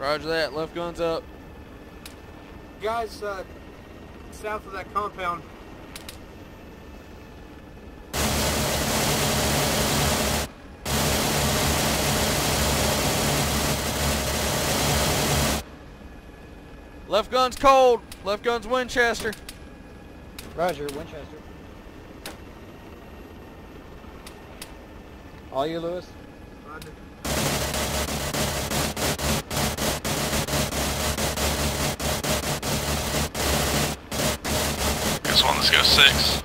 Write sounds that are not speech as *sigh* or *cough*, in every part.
Roger that. Left gun's up. Guys, uh, south of that compound. Left gun's cold. Left gun's Winchester. Roger, Winchester. All you, Lewis? Roger. This one, let's go six.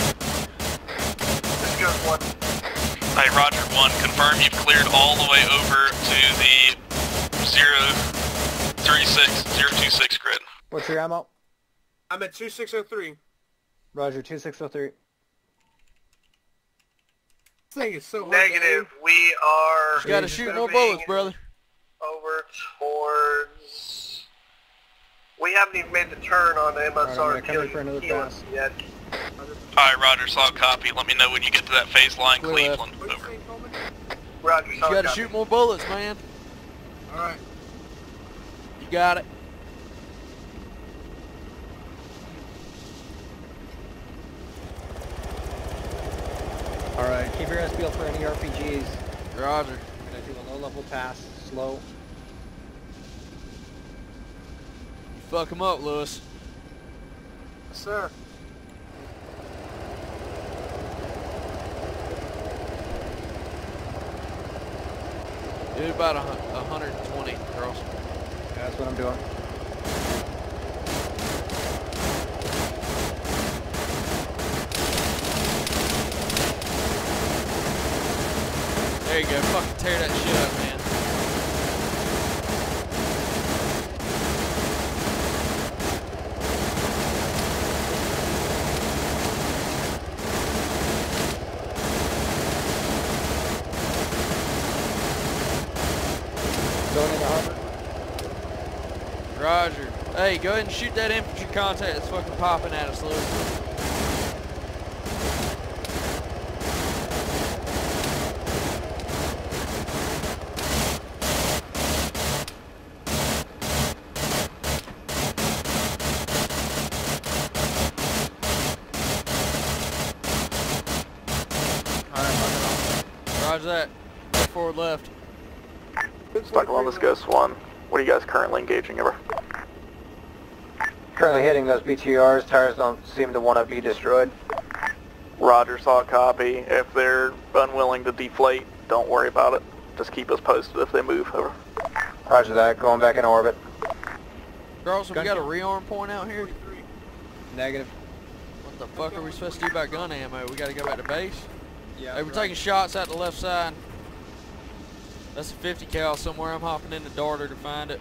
This goes one. Hey, Roger one, confirm you've cleared all the way over to the zero three six zero two six grid. What's your ammo? I'm at 2603. Roger, 2603. This thing is so hard Negative. We are You gotta shoot more bullets, brother. over towards. We haven't even made the turn on the MSR Alright, I'm coming for another Keelan pass. yet. Alright, Roger, solid copy. Let me know when you get to that phase line, Clear. Cleveland. aim. What Over. you say, Roger, You gotta copy. shoot more bullets, man. Alright. You got it. Alright, keep your eyes peeled for any RPGs. Roger. I'm gonna do a low level pass, slow. You fuck him up, Lewis. Yes, sir. Do about a, a 120 girls. Yeah, that's what I'm doing. There you go. Fucking tear that shit up, man. Going into harbor. Roger. Hey, go ahead and shoot that infantry contact that's fucking popping at us. Roger that. Forward left. Stock Columbus Ghost 1. What are you guys currently engaging over? Currently hitting those BTRs. Tires don't seem to want to be destroyed. Roger, solid copy. If they're unwilling to deflate, don't worry about it. Just keep us posted if they move over. Roger that. Going back in orbit. Girls, have we got a rearm point out here? Negative. What the fuck are we supposed to do about gun ammo? We gotta go back to base? Yeah. Hey, we're taking shots out the left side. That's a 50 cal somewhere. I'm hopping in the Darter to find it.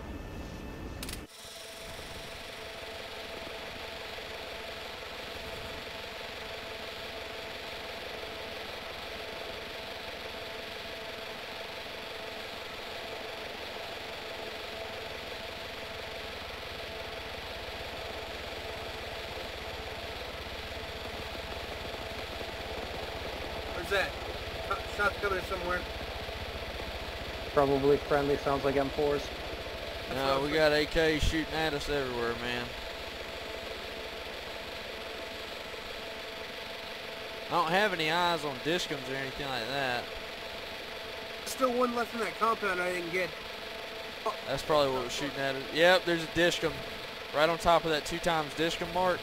Probably friendly. Sounds like M4s. That's No, we got AK shooting at us everywhere, man. I don't have any eyes on discums or anything like that. Still one left in that compound I didn't get. That's probably what was shooting at us. Yep, there's a discum right on top of that two times discum mark.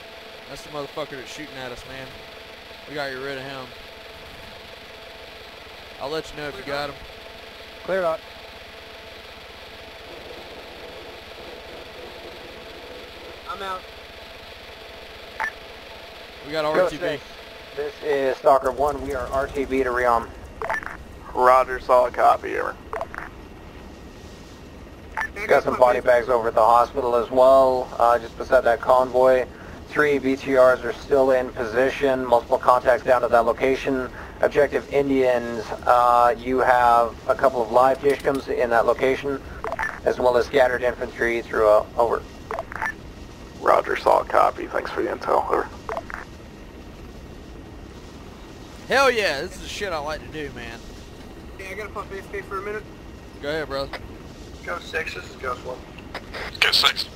That's the motherfucker that's shooting at us, man. We gotta get rid of him. I'll let you know if you got him. Clear out. I'm out. We got Go RTB. six. This is Stalker 1. We are RTB to Riom. Roger, solid copy. Over. Got some my body bags over at the hospital as well, uh, just beside that convoy. Three BTRs are still in position, multiple contacts down to that location. Objective Indians, uh, you have a couple of live dishkums in that location, as well as scattered infantry through uh, over. Roger, solid copy. Thanks for the intel. Over. Hell yeah, this is the shit I like to do, man. Yeah, I gotta pump AFK for a minute. Go ahead, brother. Ghost 6, this is Ghost 1. Go six.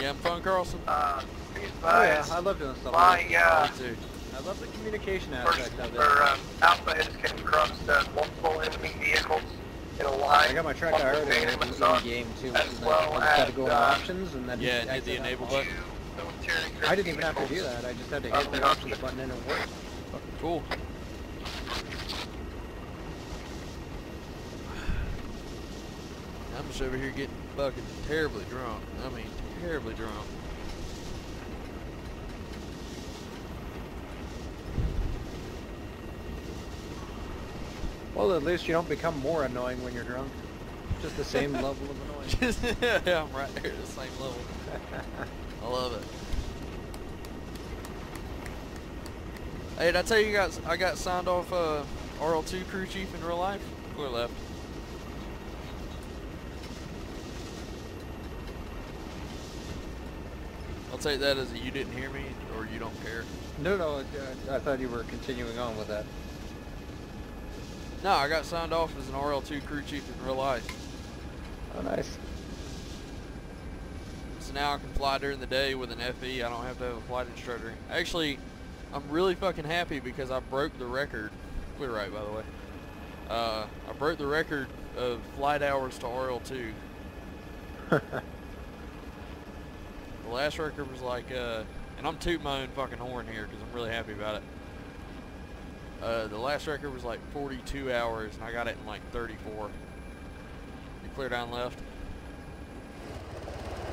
Yeah, I'm fun, Carlson. Uh, be Oh yeah, I love doing stuff like that. uh, Me too. I love the communication first, aspect of it. or, um, Alpha has came across uh, multiple enemy vehicles in a line. I got my track One I with already Phantom in the game too. as which well I just had to as, go in uh, options and then Yeah, and hit the enable two button. I didn't even have to do that. I just had to hit the options button and it worked. Fucking cool. I'm just over here getting fucking terribly drunk. I mean, terribly drunk. Well, at least you don't become more annoying when you're drunk. Just the same *laughs* level of annoying. *laughs* yeah, I'm right there at the same level. I love it. Hey, did I tell you guys I got signed off uh, RL2 crew chief in real life? Clear left. I'll take that as a you didn't hear me or you don't care. no, no, uh, I thought you were continuing on with that. No, I got signed off as an RL2 crew chief in real life. Oh, nice. So now I can fly during the day with an FE. I don't have to have a flight instructor. Actually, I'm really fucking happy because I broke the record. Clear right, by the way. Uh, I broke the record of flight hours to RL2. *laughs* The last record was like, uh, and I'm tooting my own fucking horn here because I'm really happy about it. Uh, the last record was like 42 hours, and I got it in like 34. You clear down left.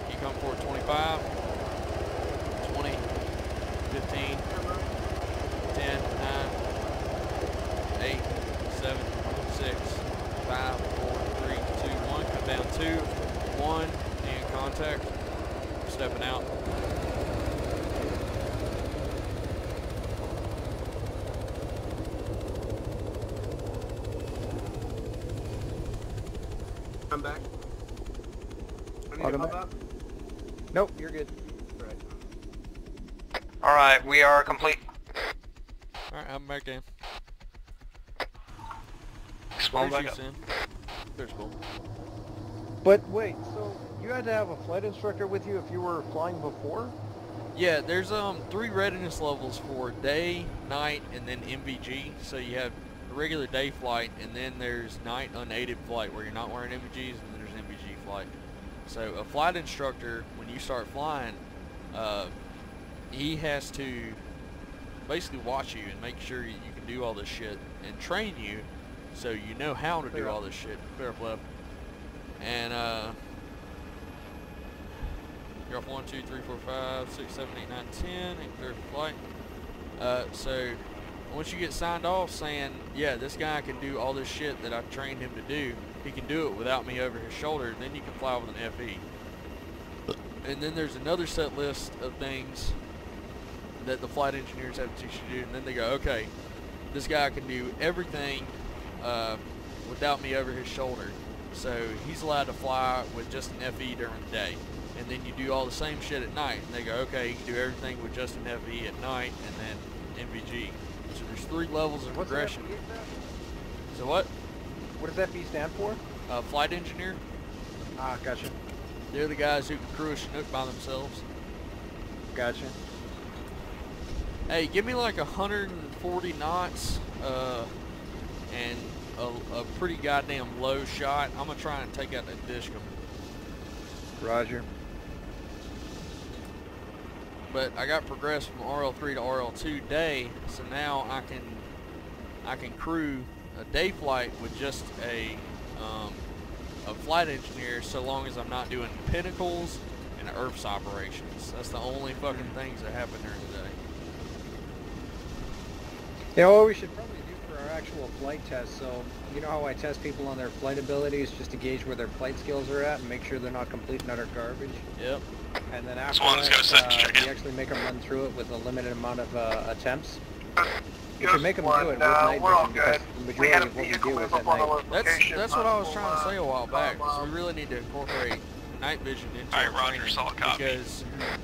You come for 25, 20, 15, 10, 9, 8, 7, 6, 5, 4, 3, 2, 1. Come down 2, 1, and contact. Stepping out. I'm back. I need to Welcome hop back. up? Nope, you're good. Alright, we are complete. Alright, I'm back in. Spawn Where's back up. Sin? There's cool. But wait, so you had to have a flight instructor with you if you were flying before? Yeah, there's um three readiness levels for day, night, and then NVG. So you have a regular day flight, and then there's night unaided flight where you're not wearing NVGs, and then there's NVG flight. So a flight instructor, when you start flying, uh, he has to basically watch you and make sure you can do all this shit and train you so you know how to Clear do up. all this shit. Clear up left. And uh, you're off 1, 2, 3, 4, 5, 6, 7, 8, 9, 10, and clear for flight. Uh, so once you get signed off saying, yeah, this guy can do all this shit that I've trained him to do, he can do it without me over his shoulder, then you can fly with an FE. And then there's another set list of things that the flight engineers have to teach you to do, and then they go, okay, this guy can do everything uh, without me over his shoulder. So he's allowed to fly with just an FE during the day. And then you do all the same shit at night. And they go, okay, you can do everything with just an FE at night and then NVG. So there's three levels of What's progression. So what? What does FE stand for? Uh, flight engineer. Ah, gotcha. They're the guys who can crew a Chinook by themselves. Gotcha. Hey, give me like 140 knots uh, and a, a pretty goddamn low shot. I'm gonna try and take out that Dishcom. Roger. But I got progressed from RL3 to RL2 day, so now I can I can crew a day flight with just a um, a flight engineer, so long as I'm not doing pinnacles and IRFs operations. That's the only fucking things that happen during the day. You know what we should probably do for our actual flight test? So, you know how I test people on their flight abilities just to gauge where their flight skills are at and make sure they're not complete and utter garbage? Yep. And then after Swan's that, got a second uh, we actually make them run through it with a limited amount of uh, attempts. You Ghost should make them do it with uh, night we're all vision because good. the We had majority a of what we vehicle do move is at up on the night. That's that's what I was trying to say a while uh, back. Is we really need to incorporate night vision into Alright, our Roger, training solid copy. because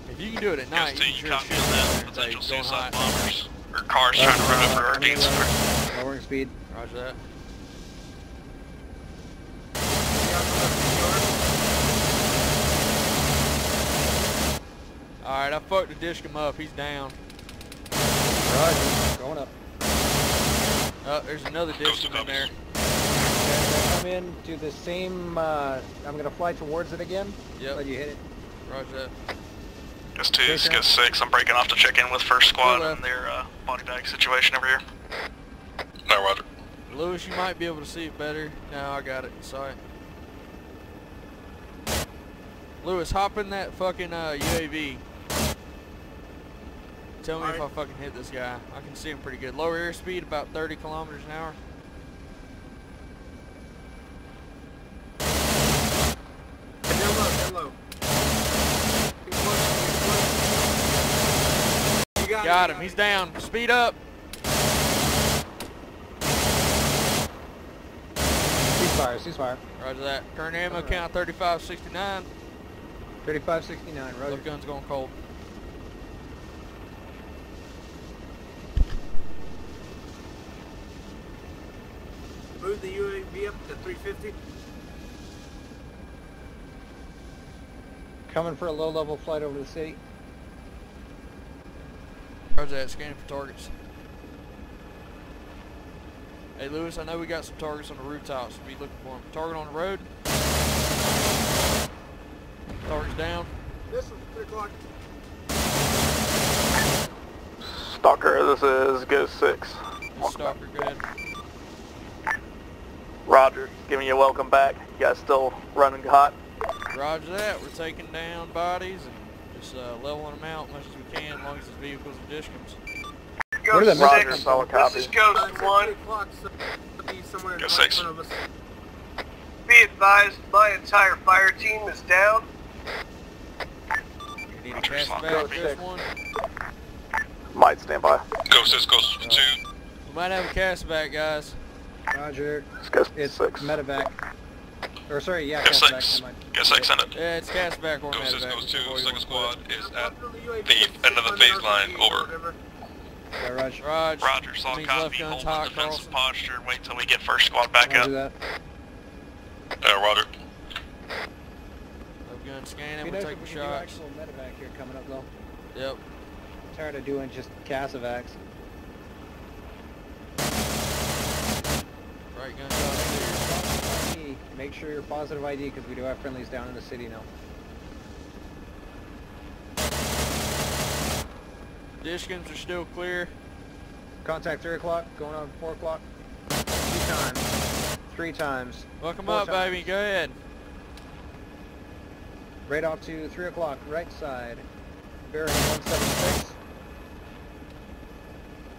if you can do it at night, you you sure copy shit on down that. there and say, Potential going suicide hot. bombers. Or cars trying to run over our gates. Lowering speed. Roger that. Alright, I fucked the disc him up. He's down. Roger. Going up. Oh, there's another dish him in there. Come in, do the same, uh, I'm gonna fly towards it again. Yep. Let you hit it. Roger that. Guess two, Okay, guess six. I'm breaking off to check in with first squad Hello. on their uh, body bag situation over here. No, Roger. Lewis, you might be able to see it better. No, I got it. Sorry. Lewis, hop in that fucking uh, UAV. Tell me if I fucking hit this guy. I can see him pretty good. Lower airspeed, about 30 kilometers an hour. Down low, down low. Too close, too close. You got, Got it, him. He's down. Speed up. Ceasefire, ceasefire. Roger that. Current ammo count 3569. 3569, roger. Left gun's going cold. Move the UAV up to 350. Coming for a low-level flight over the city. Roger that. Scanning for targets. Hey Lewis, I know we got some targets on the rooftops. We be looking for them. Target on the road. Target's down. This one, 3 o'clock. Stalker, this is Ghost 6. Stalker, go ahead. Roger, giving you a welcome back. You guys still running hot? Roger that. We're taking down bodies and just uh, leveling them out as much as we can, as long as the vehicles are discams. Where did Ghost that Roger, six, solid this copy. is Uh, Ghost one. 3 be somewhere Go six. in front of us. Be advised, my entire fire team is down. We need a Roger, cast slot back copy. this one. Might stand by. Ghost six, ghost two. We might have a CASEVAC, guys. Roger. It's Ghost It's 6. medevac. Or sorry, yeah, Guess CASEVAC. six. never six, send it. Yeah, it's CASEVAC or Ghost six, medevac. ghost two, whichever way you second squad is at the UAV, the sit end of the on phase line, over. whatever. Yeah, Roger. Raj. Roger, solid means left copy. gun's Hold the defensive Carlson. posture. Wait till we get first squad back Roger up. that. Uh, Roger. Left gun scanning. Be We're nice if taking we could do shots. actual medevac here coming up though. Yep. Tired of doing just CASEVACs. Right gun shot clear. Positive ID. Make sure you're positive ID because we do have friendlies down in the city now. Dishkins are still clear. Contact 3 o'clock, going on 4 o'clock. Two times. Three times. Welcome up, baby. Go ahead. Right off to 3 o'clock, right side. Bearing 176.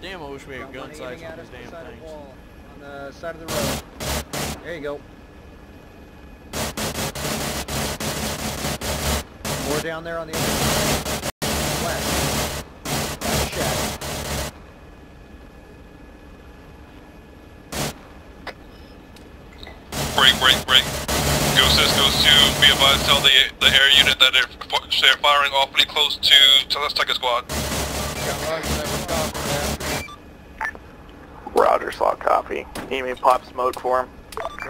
Damn, I wish we had gun sights on these damn things. wall, On the side of the road. There you go. More down there on the other side. West. By the shed. Break, break, break. Ghost six, ghost two. Be advised, tell the the air unit that they're, they're firing awfully close to to the second squad. Roger that. We're copying that. Roger, solid copy. Need me to pop smoke for him?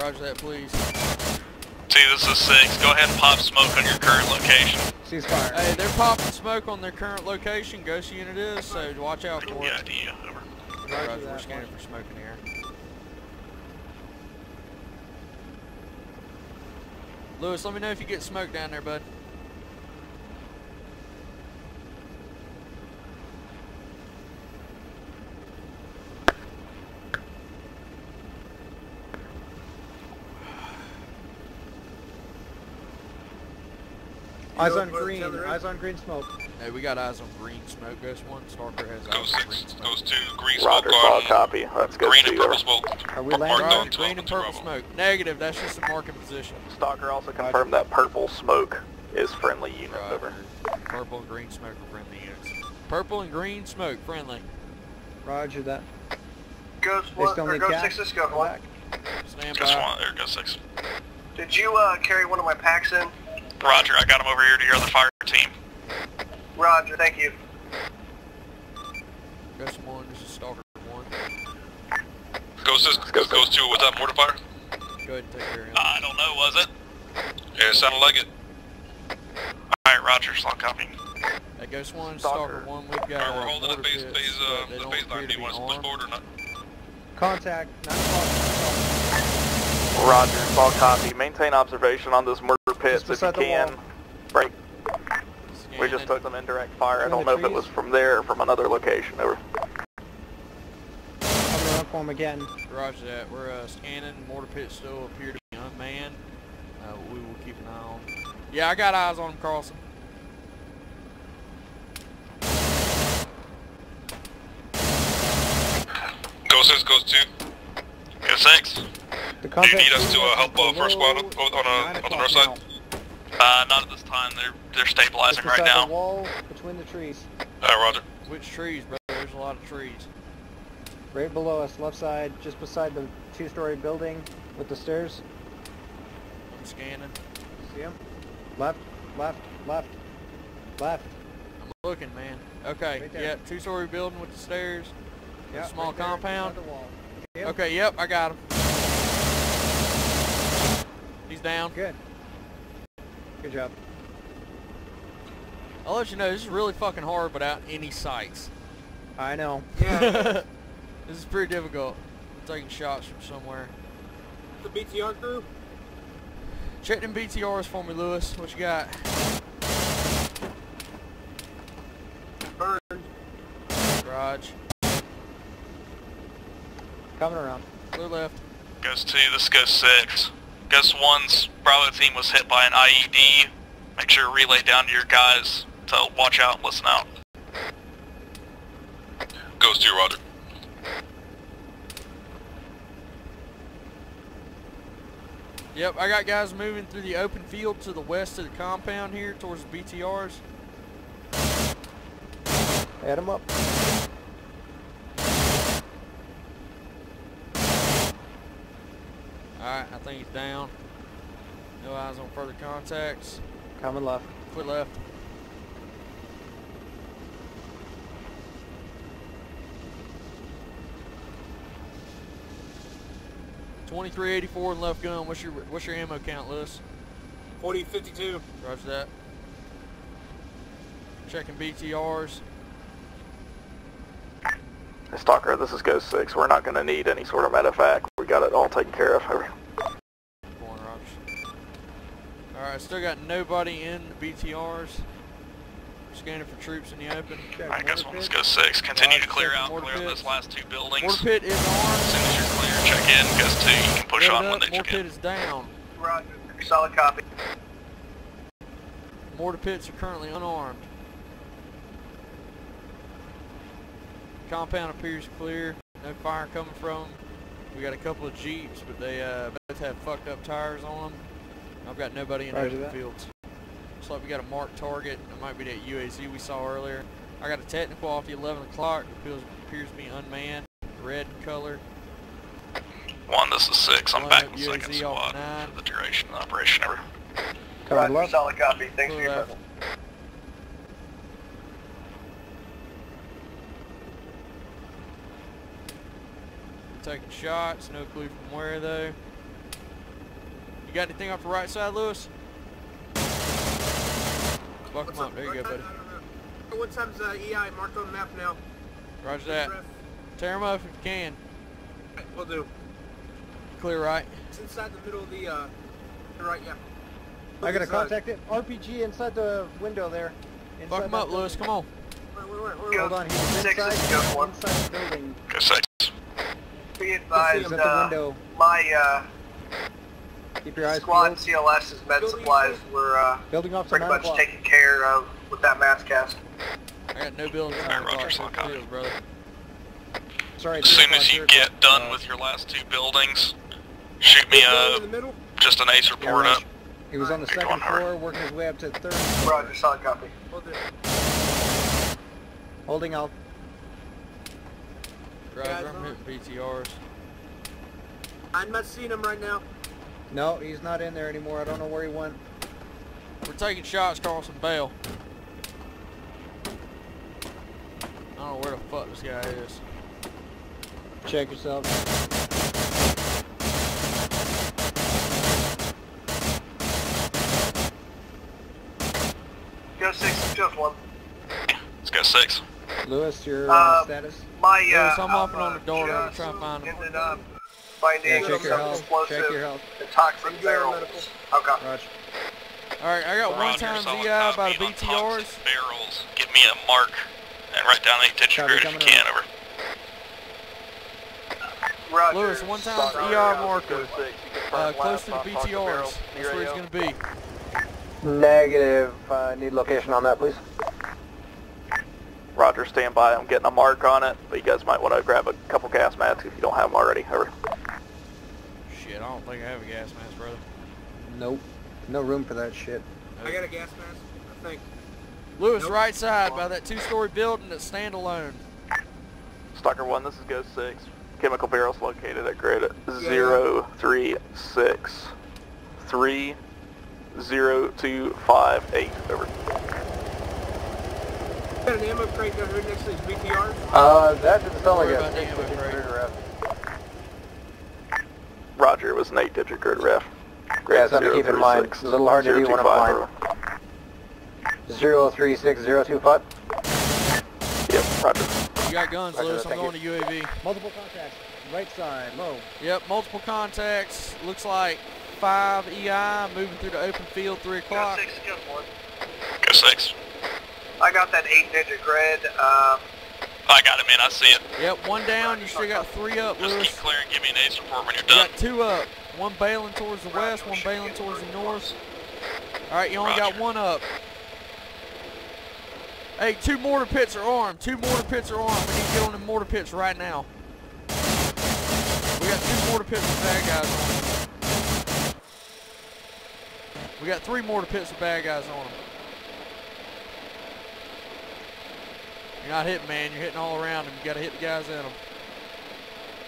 Roger that, please. See, this is six. Go ahead and pop smoke on your current location. Ceasefire. Hey, they're popping smoke on their current location. Ghost unit is, so watch out for Good it. idea. Over. Roger Roger, we're scanning for smoke in here. Lewis, let me know if you get smoke down there, bud. Eyes on green. to the right. Eyes on green smoke. Hey, we got eyes on green smoke. Ghost one, Stalker has eyes Ghost on six, green smoke. ghost two. Green smoke Roger, solid on copy. That's good. green to and purple smoke. Are we landing? on Roger, 12 green and and purple smoke. Negative, that's just a marking position. Stalker also confirmed that purple smoke is friendly unit. Roger. Over. Purple and green smoke are friendly units. Purple and green smoke, friendly. Roger that. Ghost one, still or Ghost six, this is Ghost Go one. back. Stand Ghost by. one, there, ghost six. Did you uh, carry one of my packs in? Roger, I got him over here to your other fire team. Roger, thank you. Ghost one, this is Stalker one. Ghost six, ghost, ghost two. Was that mortar fire? Go ahead and take care of him. I don't know, was it? Yeah, it sounded like it. Alright, Roger, slot copy. That Ghost 1, Stalker. Stalker 1, we've got Alright, we're uh, holding up mortar phase, pits, phase, but uh, the don't phase appear 9. to Do you want to push armed. forward or not? Contact. 9 o'clock. Roger, all copy. Maintain observation on those mortar pits if you can. wall. Break. We just Scanning. took them in direct fire. I don't the know if it was from there or from another location. Over. I'm gonna run for him again. Roger that. We're uh, scanning. Mortar pits still appear to be unmanned. Uh, we will keep an eye on. Yeah, I got eyes on them crossing. Go 6, goes 2. Go 6. The Do you contact need us to uh, help uh, first squad on, below on, uh, 9 on the north side? Uh, not at this time. They're they're stabilizing right now. the wall between the trees. Uh, roger. Which trees, brother? There's a lot of trees. Right below us, left side, just beside the two-story building with the stairs. I'm scanning. See him? Left, left, left, left. I'm looking, man. Okay, Right yeah, two-story building with the stairs. Yeah, small right there, compound. Beside the wall. See him? Okay, yep, I got him. He's down. Good. Good job. I'll let you know, this is really fucking hard without any sights. I know. Yeah, *laughs* this is pretty difficult. I'm taking shots from somewhere. the BTR crew. Check them BTRs for me, Lewis. What you got? Burned. Raj. Coming around. Clear left. Ghost 2, this is Ghost 6. Ghost 1's Bravo team was hit by an IED. Make sure to relay down to your guys to watch out and listen out. Ghost 2, roger. Yep, I got guys moving through the open field to the west of the compound here towards the BTRs. Add them up. Alright, I think he's down. No eyes on further contacts. Coming left. Quit left. Twenty-three eighty-four and left gun. What's your what's your ammo count, Lewis? 4052. Roger that. Checking BTRs. Stalker, this is Ghost 6. We're not going to need any sort of medevac. We got it all taken care of. Over. Going Rogers. Alright, still got nobody in the BTRs. Scanning for troops in the open. Check Alright, Ghost mortar 1, this go 6. Continue to clear out, mortar clear out pits. those last two buildings. Mortar pit is on. As armed. soon as you're clear, check in. Ghost 2, you can push Loaded on up. when they Mortar check pit in. is down. Roger. Solid copy. Mortar pits are currently unarmed. Compound appears clear. No fire coming from 'em. We got a couple of jeeps, but they uh, both have fucked up tires on them. I've got nobody in Roger open that. fields. Looks like we got a marked target. It might be that UAZ we saw earlier. I got a technical off the 11 o'clock. Appears, appears to be unmanned, red color. 1, this is 6. I'm Line back in with second squad for the duration of the operation. Over. Coming Roger. left. Solid copy. Thanks for your Left. Taking shots, no clue from where though. You got anything off the right side, Lewis? Buck What's him up. There you go, buddy. time- I don't know. What time's uh, EI marked on the map now? Roger that. Tear him up if you can. Right, We'll do. Clear right. It's inside the middle of the, uh, you're right, yeah. I got a It's, uh, contact it. RPG inside the window there. Inside Fuck him that up, Lewis. Come on. Where, where, where, where, Hold on, he was Six inside, is one. inside the building. Go 6. Be advised, was at the uh, my uh, Keep your eyes squad peeled. CLS's med supplies were uh, Building off pretty much o'clock. taken care of with that mass cast. I got no buildings Alright, on the Roger, clock. copy. Field, brother. Sorry, As soon as you Roger. get done Uh, with your last two buildings, shoot me Building uh, in the middle? just an ace report up. He was on the Hey, go second on, hurry. floor, working his way up to the third. Roger. Solid copy. Holding out. Roger, I'm hitting BTRs. I'm not seeing him right now. No, he's not in there anymore. I don't know where he went. We're taking shots crossing Bale. I don't know where the fuck this guy is. Check yourself. Go six. Just one. Let's go six. Lewis, your Uh, uh, status? My, uh, Lewis, I'm hopping on uh, the door. I'm trying to find him. Ended up Yeah, finding check your health. explosive Check your health. and toxic I'm good on barrels. Okay. Roger. All right, I got one Roger, times solid EI about a BTRs. Barrels. Give me a mark and write down the attention Copy, if you coming can. Over. Roger. Lewis, one times Sorry, ER uh, marker. Uh, close to the BTRs. That's where he's gonna be. Negative. Uh, need location on that, please. Roger, stand by. I'm getting a mark on it, but you guys might want to grab a couple gas masks if you don't have them already. Over. Shit, I don't think I have a gas mask, brother. Nope. No room for that shit. I got a gas mask, I think. Lewis, Nope. right side by that two-story building that's standalone. Stalker 1, this is Ghost 6. Chemical barrels located at grid 036 30258. Over. Got an ammo crate down here next to these BTRs. Uh, that didn't sound like Worry a about the ammo six-digit crate. grid ref. Roger, it was an 8 digit grid ref. Yeah, something to keep in mind. 036, It's a little hard to do when I'm 0250. flying. 036025. Yep, roger. You got guns, Roger, Lewis. I'm thank going to UAV. Multiple contacts. Right side, low. Yep, multiple contacts. Looks like five EI moving through the open field, three Go o'clock. six, go one. Go six. I got that eight-digit grid. Um, I got it, man. I see it. Yep, one down. You still got three up, Just Lewis. keep clear and give me an ace report when you're done. You got two up. One bailing towards the west, one bailing towards the north. All right, you only got one up. Hey, two mortar pits are armed. Two mortar pits are armed. We need to get on the mortar pits right now. We got two mortar pits with bad guys on them. We got three mortar pits with bad guys on them. You're not hitting, man. You're hitting all around them. You got to hit the guys in them.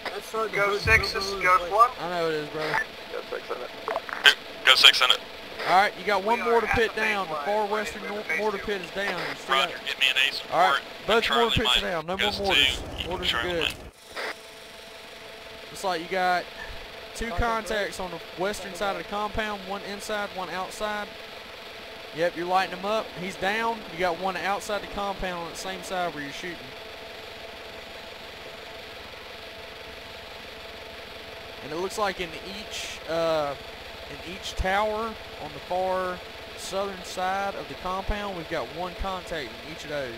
That's starting to go boost six, over this is Ghost one. I know it is, brother. Go 6 in it. Go six in it. All right, you got one We are mortar pit the down. The far ready western to nor- move to phase mortar pit is down. You still got Roger, give me an ace. All right, both Charlie mortar pits are down. No more goes mortars. Mortars are good. Looks like you got two contacts on the western side of the compound. One inside, one outside. Yep, you're lighting them up. He's down. You got one outside the compound on the same side where you're shooting. And it looks like in each uh, in each tower on the far southern side of the compound, we've got one contact in each of those.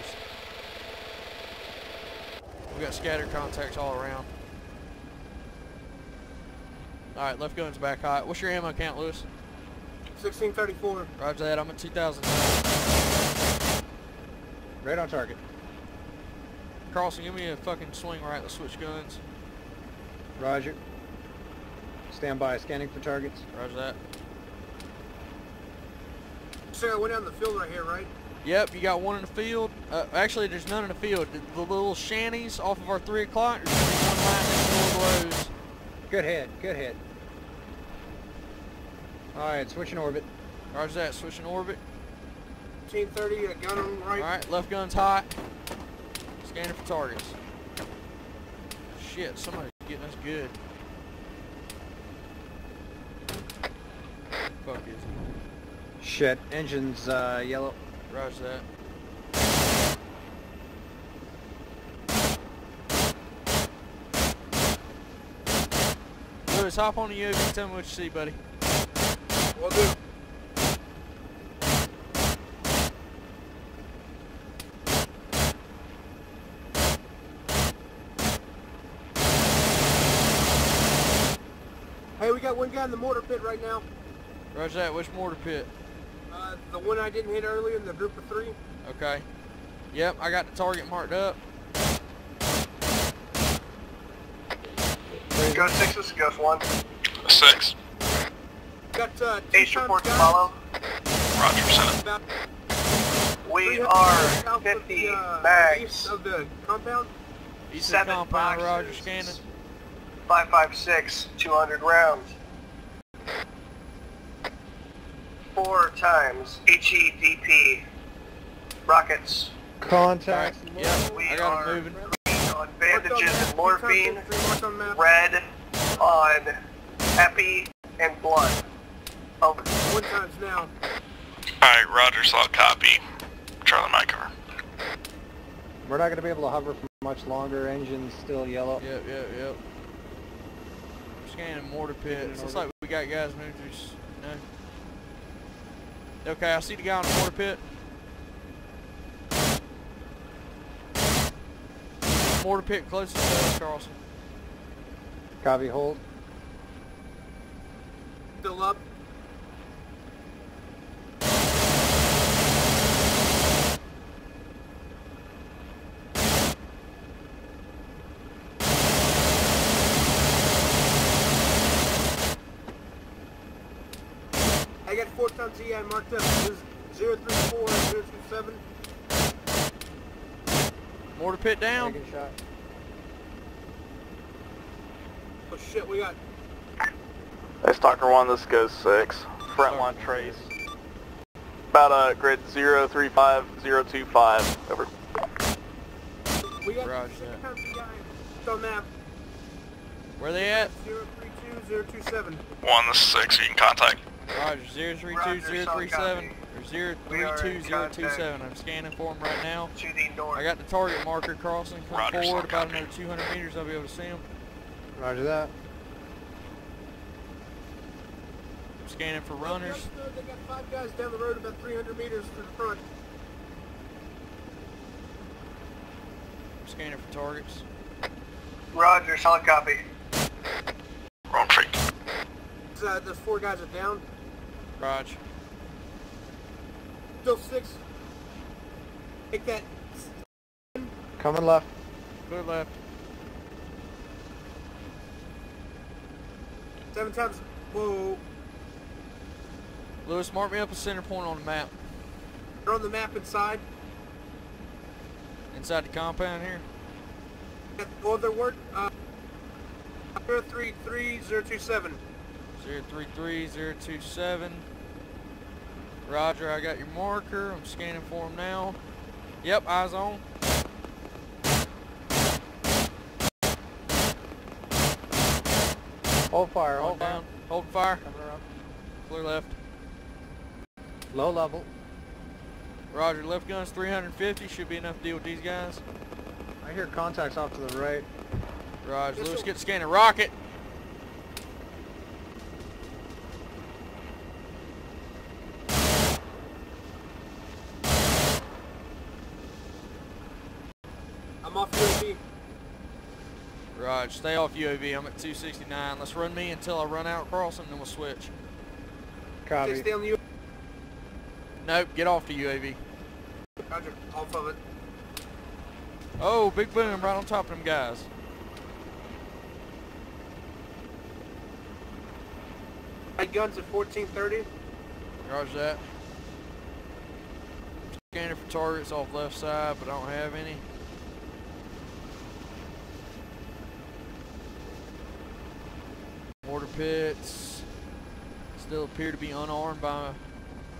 We've got scattered contacts all around. All right, left gun's back hot. What's your ammo count, Lewis? 1634. Roger that. I'm at 2000. Right on target. Carlson, give me a fucking swing right. Let's switch guns. Roger. Stand by, scanning for targets. Roger that. Sarah went down the field right here, right? Yep, you got one in the field. Uh, actually, there's none in the field. The, the little shanties off of our 3 o'clock, there's one line in the middle of those. Good hit, good hit. Alright, switching orbit. Roger that. Switching orbit. 1830, a gun on the right. All right, left gun's hot. Scanning for targets. Shit, somebody's getting us good. Fuck is he? Shit, engine's uh, yellow. Roger that. Lewis, hop on the UAV and tell me what you see, buddy. Will do. Hey, we got one guy in the mortar pit right now. Roger that. Which mortar pit? Uh, the one I didn't hit earlier in the group of three. Okay. Yep, I got the target marked up. Go six, this is Ghost one. Six. Got uh, two Ace report to follow. Roger, send it. About We 300 are south of 50 the, uh, mags. east of the compound. East of the Seven compound, Roger, boxes. scanning. 556, 200 rounds. Four times HEDP. Rockets. Contacts. Alright, yep, We I got are- it moving. On bandages and on map, morphine. two times infantry, marked on map. Red on epi and blood. Over. One times now. Alright, Roger, solid copy. Charlie Mike over. We're not going to be able to hover for much longer. Engine's still yellow. Yep, yep, yep. Scanning mortar pits. Looks like we got guys moving through. No. Okay, I see the guy on the mortar pit. Mortar pit closest to us, Carlson. Copy, hold. Still up. I got four tons EI marked up. This is 034 027. Mortar pit down. Taking shot. Oh shit, we got Hey, Stalker 1, this goes 6. Front line trace. About uh, grid 035025. Over. we got Roger six that. tons EI. It's on map. Where they at? 032 027. One, this is six, you can contact. Roger, 032037 or 032027. I'm scanning for him right now. To the north. I got the target marker crossing. Come Roger, forward about copy. another 200 meters. I'll be able to see him. Roger that. I'm scanning for runners. They got five guys down the road about 300 meters to the front. I'm scanning for targets. Roger, solid copy. Wrong tree. Uh, those four guys are down. Raj. Still six. Take that. Coming left. Clear left. Seven times. Whoa. Lewis, mark me up a center point on the map. They're on the map inside. Inside the compound here. Well, they're work. Uh, 033027. 033027. Roger, I got your marker. I'm scanning for him now. Yep, eyes on. Hold fire, Hold hold fire. down. Hold fire. Coming around. Clear left. Low level. Roger, left gun's 350. Should be enough to deal with these guys. I hear contacts off to the right. Roger, This Lewis, get scanning. Rocket. I'm off UAV. Roger, stay off UAV. I'm at 269. Let's run me until I run out crossing, then we'll switch. Copy. Stay on the UAV. Nope, get off the UAV. Roger. Off of it. Oh, big boom right on top of them guys. My guns at 1430. Roger that. Scanning for targets off left side, but I don't have any. Mortar pits still appear to be unarmed by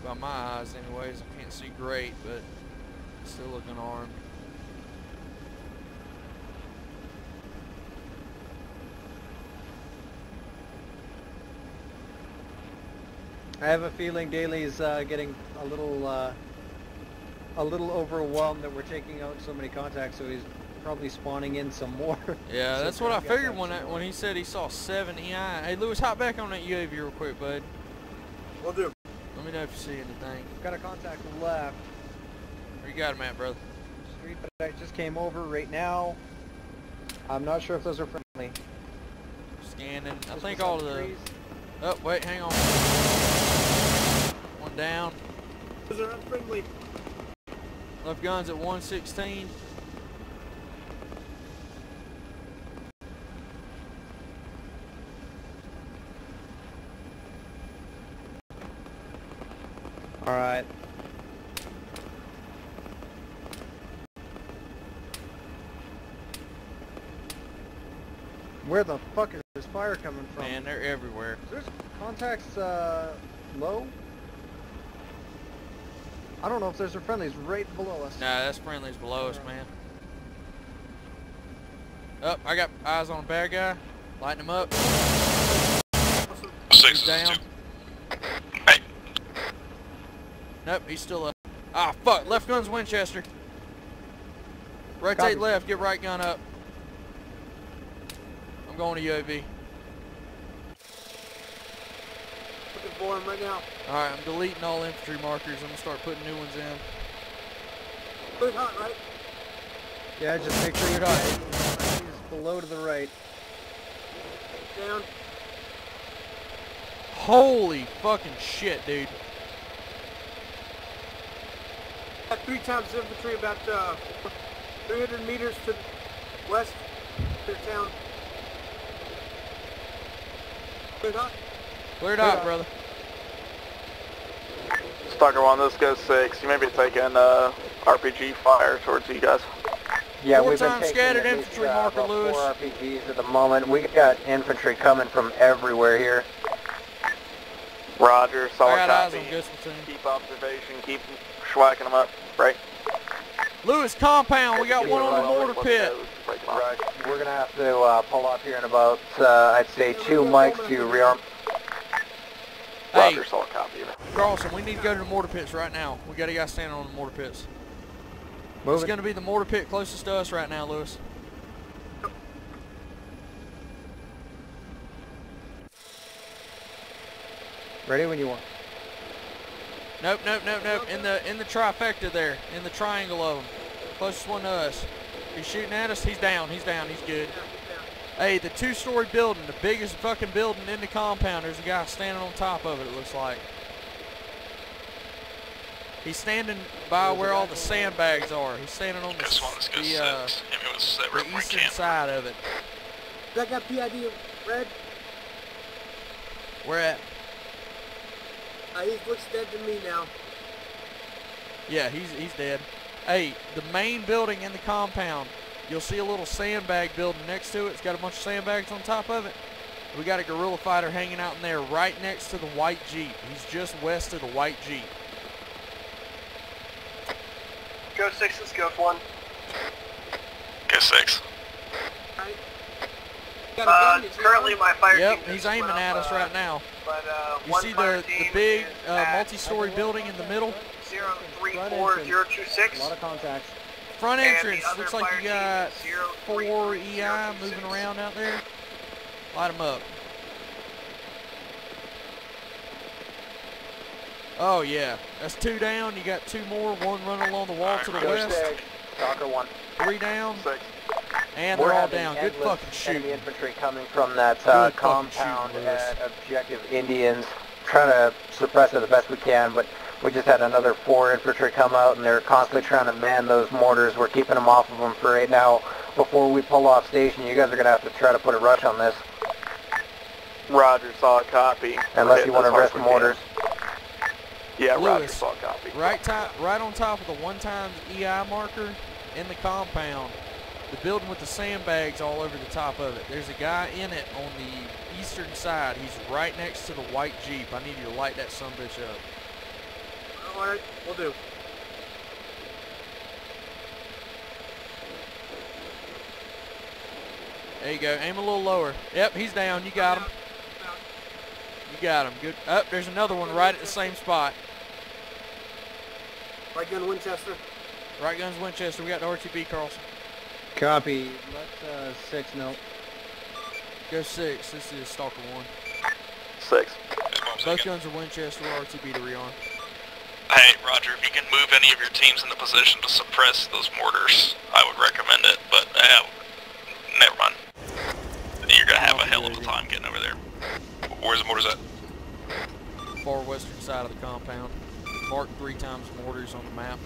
by my eyes anyways. I can't see great, but still looking armed. I have a feeling Daly's uh, getting a little uh, a little overwhelmed that we're taking out so many contacts, so he's probably spawning in some more. *laughs* Yeah, So that's what I figured when I, when he said he saw seven EI. Hey Lewis, hop back on that UAV real quick, bud. We'll do. Let me know if you see anything. Got a contact left. Where you got him at, brother? Street that just came over right now. I'm not sure if those are friendly. Scanning. I Just think all of the the. trees. Oh, wait, hang on. One down. Those are unfriendly. Left guns at 116. All right. Where the fuck is this fire coming from? Man, they're everywhere. There's contacts uh, low. I don't know if there's a friendlies right below us. Nah, that's friendlies below us, man. Up, I got eyes on a bad guy. Lighting him up. Six down. two. Hey, Nope, he's still up. Ah, fuck. Left gun's Winchester. Rotate Copy. left, get right gun up. I'm going to UAV. Looking for him right now. Alright, I'm deleting all infantry markers. I'm gonna start putting new ones in. Good hot, right? Yeah, just make sure you're not. He's below to the right. Down. Holy fucking shit, dude. Got three times infantry about uh, 300 meters to the west of the town. Good hot. Cleared out, brother. Stalker 1, this goes 6. You may be taking uh, RPG fire towards you guys. Yeah, Four we've been taking scattered least, infantry uh, marker, about Lewis. Four RPGs at the moment. We got infantry coming from everywhere here. Roger, solid got copy. on Gusman team. Keep observation, keep schwacking them up. Right. Lewis, compound. We got one on the mortar pit. Break 'em up. Right. We're gonna have to uh, pull up here in about, uh, I'd say, two mics to rearm. Hey, Roger, solid copy. Carlson, we need to go to the mortar pits right now. We got a guy standing on the mortar pits. It's gonna be the mortar pit closest to us right now, Lewis. Ready when you want. Nope, nope, nope, nope. In the in the trifecta there, in the triangle of them. Closest one to us. He's shooting at us. He's down. He's down. He's good. Hey, the two-story building, the biggest fucking building in the compound. There's a guy standing on top of it. It looks like. He's standing by where all the sandbags are. He's standing on the, This one, let's go the, uh, 6. Hit me with set the right eastern can. side of it. That got PID red. Where at? Uh, he looks dead to me now. Yeah, he's he's dead. Hey, the main building in the compound, you'll see a little sandbag building next to it. It's got a bunch of sandbags on top of it. We got a guerrilla fighter hanging out in there right next to the white Jeep. He's just west of the white Jeep. Go six, let's go for one. Go 6. Right? Got a Uh, gun, is currently my fire Yep, team he's aiming went at us right now. But uh, You see the, the big uh, multi-story building in the middle? Zero three Front four entrance. zero two six. A lot of contacts. Front entrance. Looks like you got is zero four three four EI zero two moving around out there. Light them up. Oh yeah, that's two down. You got two more. One running along the wall to the Go west. six. Stalker one. Three down, 6. And We're they're all down. Good endless fucking enemy shooting. infantry coming from that uh, Good fucking shooting, compound Lewis. at Objective Indians. Trying to suppress it the best we can, but we just had another four infantry come out, and they're constantly trying to man those mortars. We're keeping them off of them for right now. Before we pull off station, you guys are going to have to try to put a rush on this, Roger, solid copy. unless you want to as hard rest as we can. mortars. Yeah, Roger, Lewis. solid copy. Right top, right on top of the one times EI marker in the compound. The building with the sandbags all over the top of it. There's a guy in it on the eastern side. He's right next to the white Jeep. I need you to light that sumbitch up. All right, we'll do. There you go. Aim a little lower. Yep, he's down. You got him. You got him. Good. Up, there's another one right at the same spot. Right gun Winchester. Right guns Winchester. We got the RTB Carlson. Copy. Let uh, six know. Go six. This is Stalker one. 6. Both guns are Winchester. RTB to rearm. Hey, Roger, if you can move any of your teams into position to suppress those mortars, I would recommend it, but uh, never mind. You're gonna have a hell of a time getting over there. Where's the mortars at? Far western side of the compound. Marked three times mortars on the map.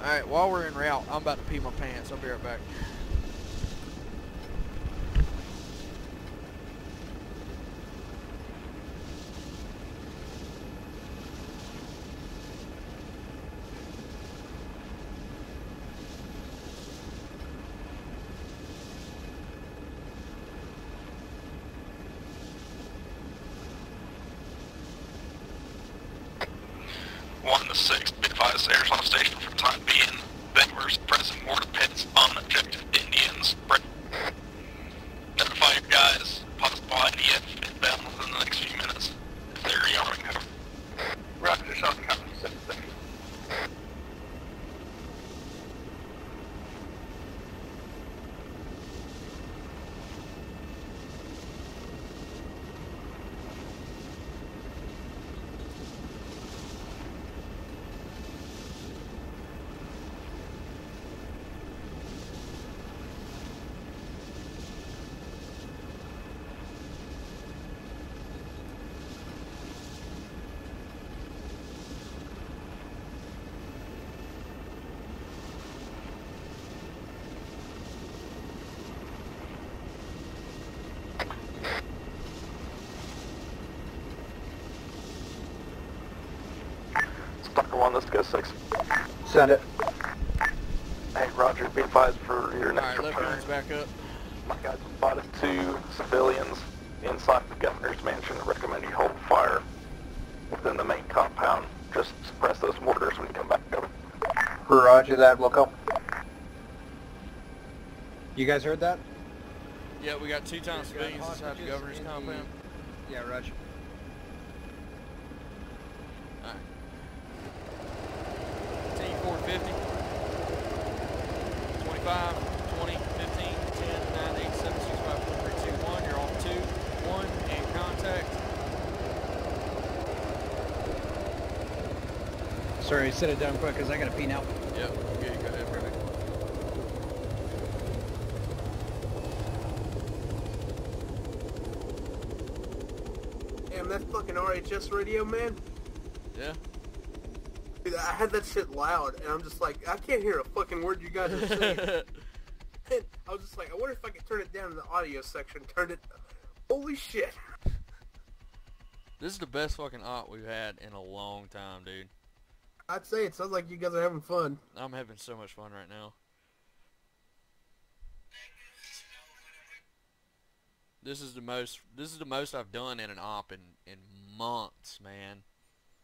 Alright, while we're en route, I'm about to pee my pants. I'll be right back. One to six, be advised, air's on station for the time being. Then we're suppressing mortar pits on objective Indians. Break. Notify your guys, possible IDF inbound within the next few minutes. If they're rearming, however. Roger, solid copy. Seven, seven. On this Ghost 6. Send it. Hey, Roger, be advised for your next Alright, return. gun's back up. My guys spotted two civilians inside the governor's mansion. I recommend you hold fire within the main compound. Just suppress those mortars when you come back over. Roger that, Wilco. You guys heard that? Yeah, we got two times We've civilians inside the governor's in the- compound. Yeah, Roger. Alright. Team 450. 25, 20, 15, 10, 9, 8, 7, 6, 5, 4, 3, 2, 1. You're on 2, 1, and contact. Sorry, sit it down quick because I gotta pee now. Yep, good, go ahead, perfect. Damn, that fucking RHS radio, man. Yeah. Dude, I had that shit loud, and I'm just like, I can't hear a fucking word you guys are saying. *laughs* I was just like, I wonder if I could turn it down in the audio section. Turn it. Holy shit. this is the best fucking op we've had in a long time, dude. I'd say it sounds like you guys are having fun. I'm having so much fun right now. This is the most. This is the most I've done in an op in in months, man.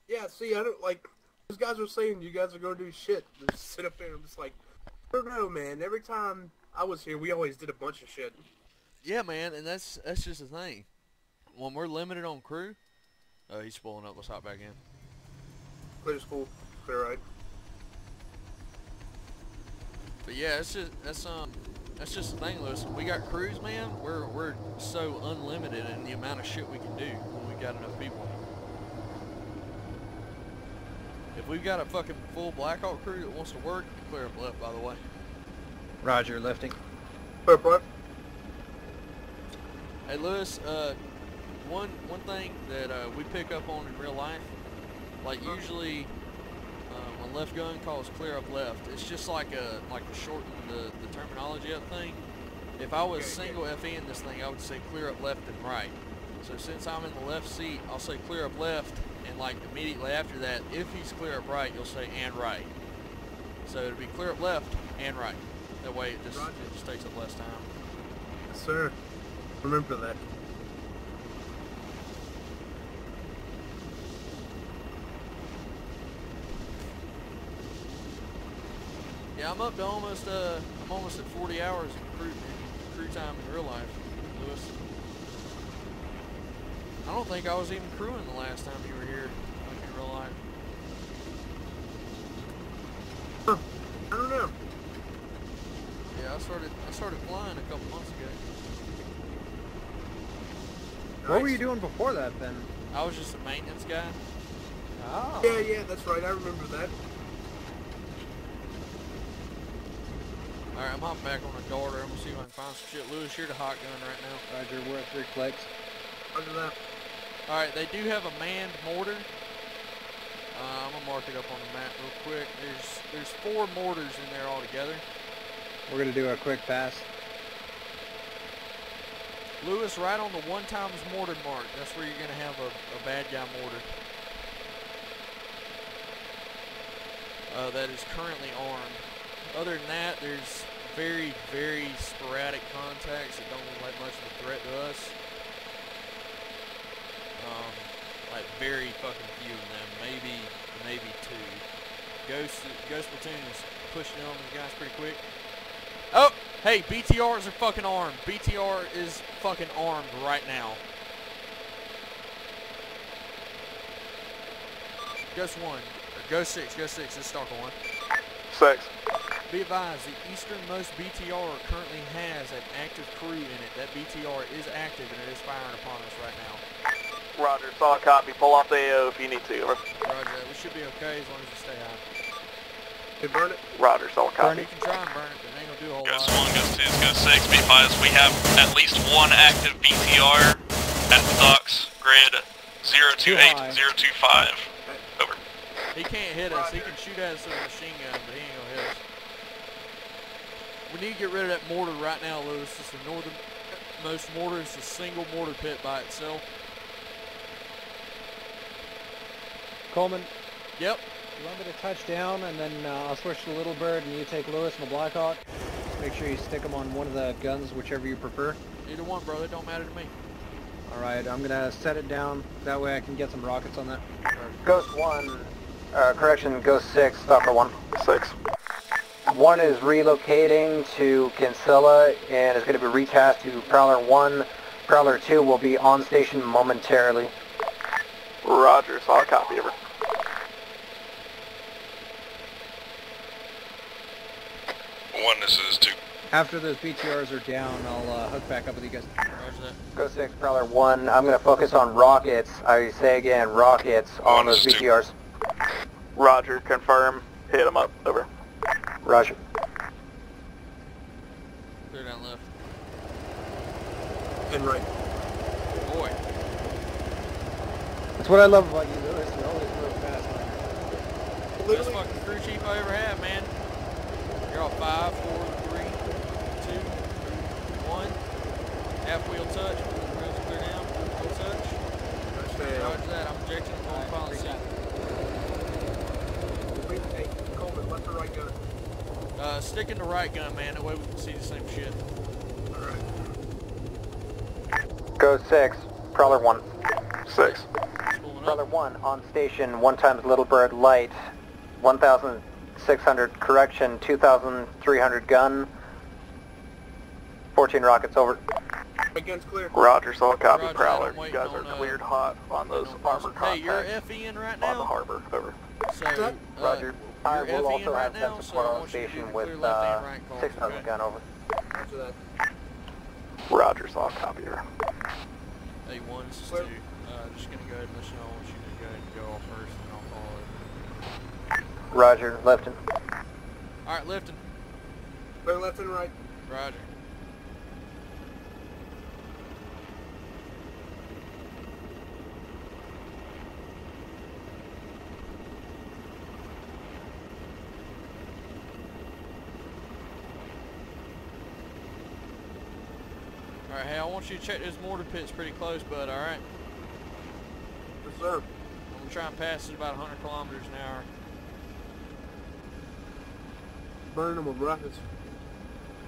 Yeah, see, I don't like. these guys were saying you guys are gonna do shit. Just sit up there and I'm just like, I don't know, man. Every time I was here, we always did a bunch of shit. Yeah, man, and that's that's just the thing. When we're limited on crew, oh, he's pulling up. Let's hop back in. Clear school, clear right. But yeah, it's just that's um that's just the thing, Lewis. We got crews, man. We're we're so unlimited in the amount of shit we can do when we got enough people. If we've got a fucking full Blackhawk crew that wants to work, clear up left, by the way. Roger, lifting. Clear front. Hey, Lewis. Uh, one one thing that uh, we pick up on in real life, like usually when left gun calls clear up left, it's just like a like to shorten the the terminology of thing. If I was single FE in this thing, I would say clear up left and right. So since I'm in the left seat, I'll say clear up left, and like immediately after that, if he's clear up right, you'll say and right. So it'll be clear up left and right. That way it just it just takes up less time. Yes, sir. Remember that. Yeah, I'm up to almost uh, I'm almost at 40 hours of crew, crew time in real life, Lewis. I don't think I was even crewing the last time you were here, like in real life. Huh. I don't know. Yeah, I started I started flying a couple months ago. What were you doing before that then? I was just a maintenance guy. Oh. Yeah, yeah, that's right. I remember that. All right, I'm hopping back on the darter. I'm gonna see if I can find some shit. Lewis, you're the hot gun right now. Roger, we're at three clicks. Roger that. All right, they do have a manned mortar. Uh, I'm gonna mark it up on the map real quick. There's there's four mortars in there altogether. We're gonna do a quick pass. Lewis, right on the one times mortar mark. That's where you're gonna have a, a bad guy mortar. Uh, that is currently armed. Other than that, there's very, very sporadic contacts that don't look like much of a threat to us. Um, like very fucking few of them, maybe, maybe two. Ghost, Ghost Platoon is pushing on these guys pretty quick. Oh, hey, BTRs are fucking armed. BTR is fucking armed right now. Ghost 1, or Ghost 6, Ghost 6, this is Stalker 1. Six. Be advised, the easternmost BTR currently has an active crew in it. That BTR is active and it is firing upon us right now. Roger, saw a copy. Pull off the AO if you need to. Over. Roger. We should be okay as long as you stay high. Hey, burn it. Roger, saw a copy. You can try and burn it, but it ain't gonna do a whole Ghost lot. 1, Ghost 2, Ghost 6, be advised we have at least one active BTR at the docks, grid 028025. Over. He can't hit us. He can shoot at us with a machine gun, but he ain't gonna hit us. We need to get rid of that mortar right now, Lewis. It's the northernmost mortar. It's a single mortar pit by itself. Coleman, Yep. You want me to touch down and then uh, I'll switch to the Little Bird and you take Lewis and the Blackhawk? Make sure you stick them on one of the guns, whichever you prefer. Either one, brother. It don't matter to me. Alright, I'm gonna set it down. That way I can get some rockets on that. Ghost 1, uh, correction, Ghost 6, Stalker 1. Six. One is relocating to Kinsella and is going to be retasked to Prowler 1. Prowler 2 will be on station momentarily. Roger, solid copy, over. One, this is two. After those BTRs are down, I'll uh, hook back up with you guys. Go 6, Prowler 1, I'm going to focus on rockets. I say again, rockets on One those is two. BTRs. Roger, confirm. Hit them up, over. Roger. Clear down left. And right. Boy. That's what I love about you, Lewis. You're always real fast. man. Best fucking crew chief I ever had, man. You're all five, four, three, two, one. Half wheel touch. Wheels clear down. Wheel touch. understand. Roger uh, that. I'm ejecting the Alright, pilot appreciate seat. Wait, hey, Coleman, left or right gun? Uh, stick in the right gun, man. That way we can see the same shit. Alright. Ghost 6, Prowler 1. Six. Spooling Prowler 1 on station, 1 times Little Bird Light, 1,600 correction, 2,300 gun, 14 rockets over. Right gun's clear. Roger, solid copy, Roger, Prowler. You waiting guys are on, uh, cleared hot on those No armor Hey, you're contacts FEing right on the harbor, over. So, That- uh, Roger. I you're will also right have now, them so support on want you to do station with clear left uh, right calls, 6,000 okay? gun over. After that. Roger, solid copy, over. Hey, one, this is Clear. two. Uh, just gonna go ahead and let you know. I want you to go ahead and go off first, and I'll follow it. Roger, Lefton. All right, lifting. Clear left and right. Roger. Alright, hey, I want you to check those mortar pits pretty close, bud, alright? Yes, sir. I'm gonna try and pass it about 100 kilometers an hour. Burn them with rockets.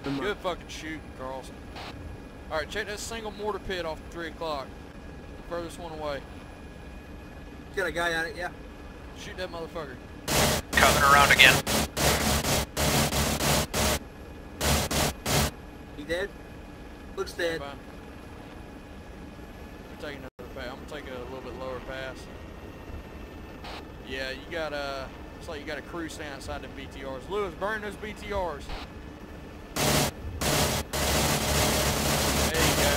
Good fucking shooting, Carlson. Alright, check that single mortar pit off 3 o'clock. The furthest one away. Got a guy on it, yeah. Shoot that motherfucker. Coming around again. He dead? Looks dead. I'm taking another. I'm gonna take a little bit lower pass. Yeah, you got uh, a. It's like you got a crew standing outside the BTRs. Lewis, burn those BTRs. There you go.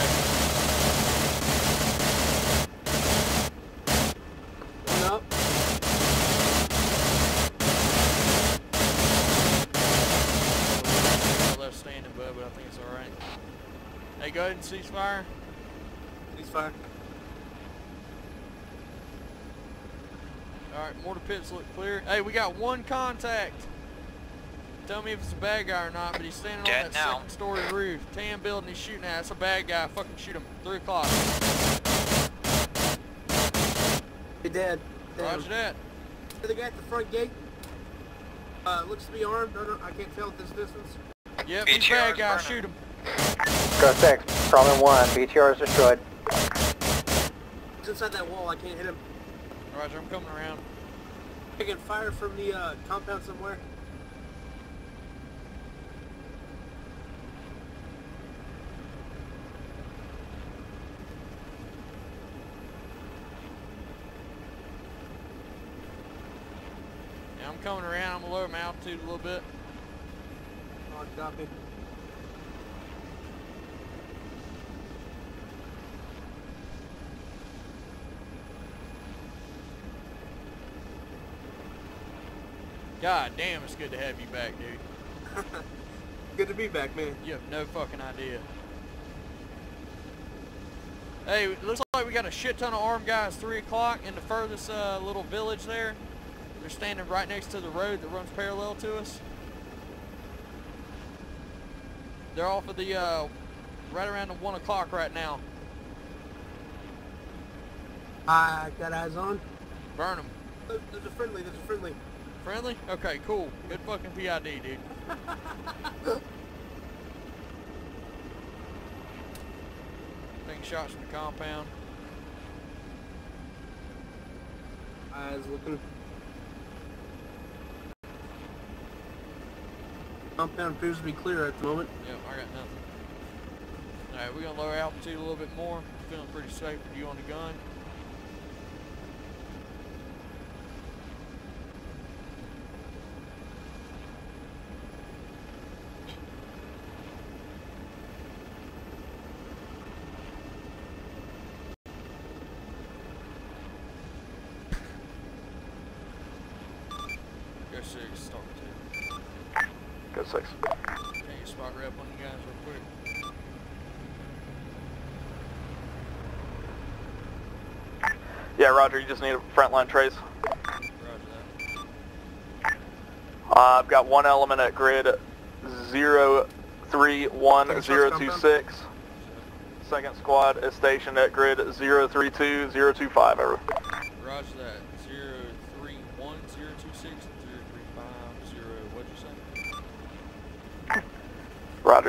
One up. Left standing, bud, but I think it's all right. Hey, go ahead and cease fire. He's fire. All right, mortar pits look clear. Hey, we got one contact. Tell me if it's a bad guy or not, but he's standing Dead on that now. second story roof. Tan building, he's shooting at. That's a bad guy. Fucking shoot him. Three o'clock. He dead. Damn. Roger that. The guy at the front gate. Uh, looks to be armed. I, don't, I can't tell at this distance. Yep, he's a bad guy. burning. Shoot him. Ghost 6, Prowler 1, BTR is destroyed. He's inside that wall. I can't hit him. Roger, I'm coming around. Taking fire from the uh, compound somewhere. Yeah, I'm coming around. I'm gonna lower my altitude a little bit. Oh, copy. God damn, it's good to have you back, dude. *laughs* Good to be back, man. You have no fucking idea. Hey, it looks like we got a shit ton of armed guys. Three o'clock in the furthest uh, little village there. They're standing right next to the road that runs parallel to us. They're off of the uh, right around the one o'clock right now. I got eyes on. Burn them. There's a friendly, there's a friendly. Friendly? Okay, cool. Good fucking PID, dude. Taking shots from the compound. Eyes looking. Compound appears to be clear at the moment. Yep, I got nothing. Alright, we're gonna lower altitude a little bit more. Feeling pretty safe with you on the gun. Go six, start two. Go six. Can you spot rep on you guys real quick? Yeah, Roger, you just need a frontline trace. Roger that. Uh, I've got one element at grid 031026. Second squad is stationed at grid 032025. Over. Roger that. Zero three one zero two six zero three five zero. What'd you say?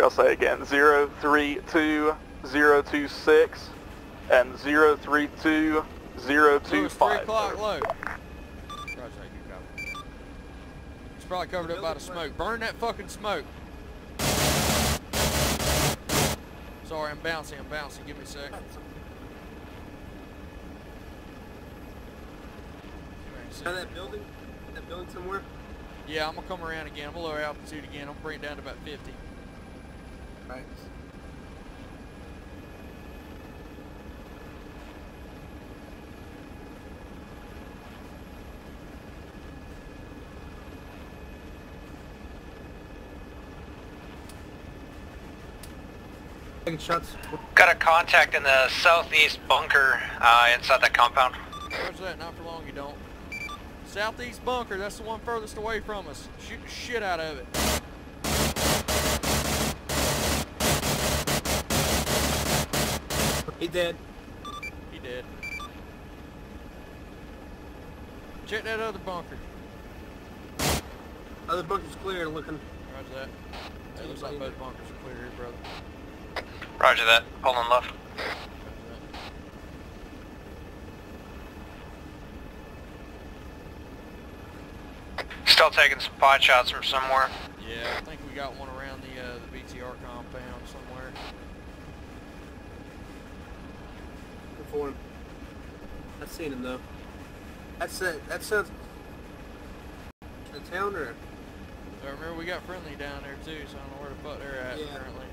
Roger, I'll say again. 032026 and 032025. Lewis, three o'clock low. Roger that. You copy. It's probably covered up by the smoke. Burn that fucking smoke. Sorry, I'm bouncing. I'm bouncing. Give me a sec. Down that building? That building somewhere? Yeah, I'm gonna come around again. I'm gonna lower altitude again. I'm gonna bring it down to about 50. Right. Shots. Got a contact in the southeast bunker uh, inside that compound. Roger that. Not for long. You don't. Southeast bunker. That's the one furthest away from us. Shoot the shit out of it. He dead. He did. Check that other bunker. Other bunker's clear looking. Roger that. It looks like both bunkers are clear here, brother. Roger that. Pulling left. Still taking some pot shots from somewhere. Yeah, I think we got one around the uh, the BTR compound somewhere. Good for him. I've seen him though. That's it. That sounds. The town or? So remember we got friendly down there too, so I don't know where the fuck they're at Yeah. currently.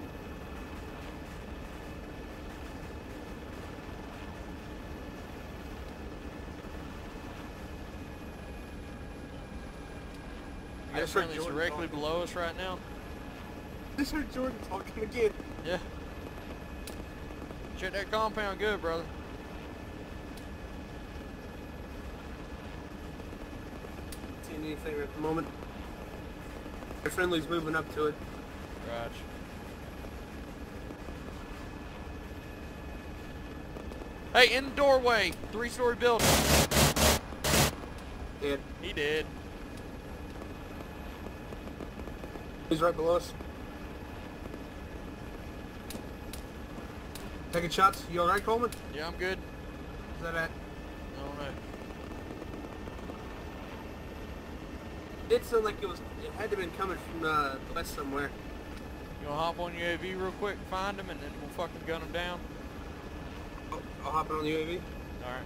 I just heard Jordan directly talking. below us right now. This heard Jordan talking again. Yeah. Check that compound good, brother. Seeing anything at the moment. Your friendly's moving up to it. Raj. Hey, in the doorway, three-story building. Dead. He did. He's right below us. Taking shots. You alright, Coleman? Yeah, I'm good. Is that at? I don't know. It sounded like it was. It had to have been coming from uh, west somewhere. You wanna hop on your UAV real quick, find them, and then we'll fucking gun them down? Oh, I'll hop on the UAV. Alright.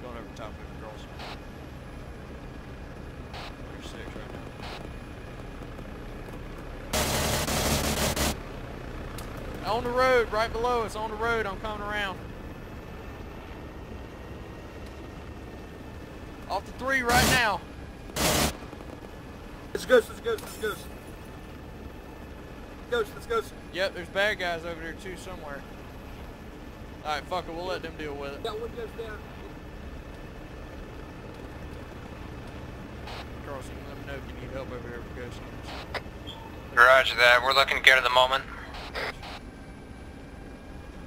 Going over top of the girls. You're six right now. On the road, right below us, on the road, I'm coming around. Off the three right now. Let's go. Let's go. Let's go. Ghost. Let's go. Yep, there's bad guys over there too somewhere. Alright, fuck it, we'll let them deal with it. Got one ghost down. Carlson, let me know if you need help over there with ghost numbers. Roger that. We're looking good at the moment.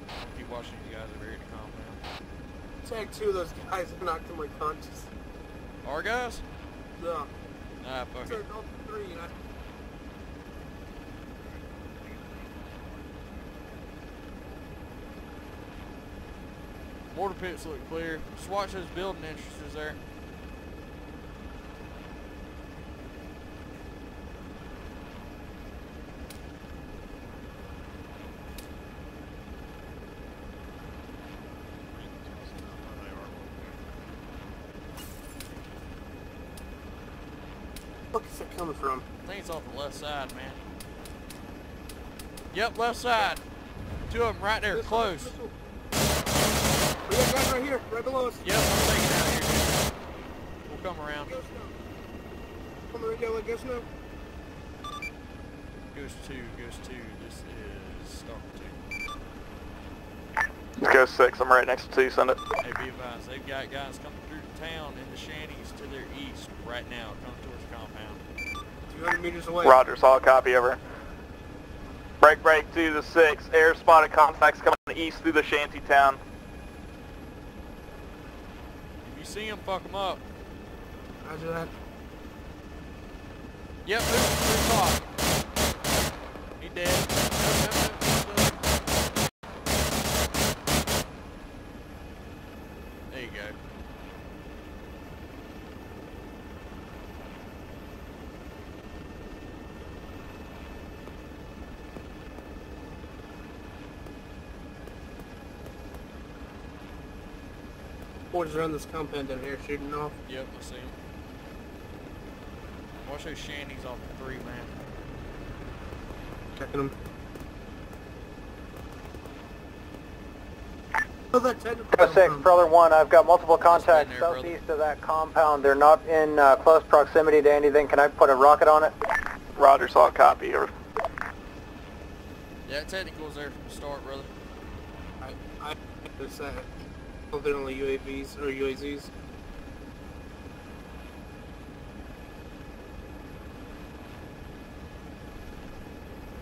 I'll keep watching you guys over here at the compound. tagged two of those guys and knocked them unconscious. Our guys? No, Nah, fuck it. three. I, Mortar pits look clear. Just watch those building entrances there. Fuck is that coming from? I think it's off the left side, man. Yep, left side. Two of them right there, This close. one, one. We got guys right here, right below us. Yep, I'm taking out here. We'll come around. Go snow. Come on, go, let go snow. Ghost 2, Ghost 2. This is Stalker 2. Go six, I'm right next to two, send it. Hey, be advised, they've got guys coming through the town in the shanties to their east right now, coming towards the compound. 200 meters away. Roger, solid copy, over. Break, break, two to six. Air spotted contacts coming east through the shanty town. If you see them, fuck them up. Roger that. Yep, move to three o'clock. He dead. Nope, nope, nope, nope. There you go. Boys around this compound down here shooting off. Yep, I see him. Watch those shanties off the three, man. Checking them. Oh, Go six, from? brother one. I've got multiple contacts there, brother. of that compound. They're not in uh, close proximity to anything. Can I put a rocket on it? Roger, solid copy, over. Yeah, technical's there from the start, brother. I, I, it's, they're only UAVs or UAZs.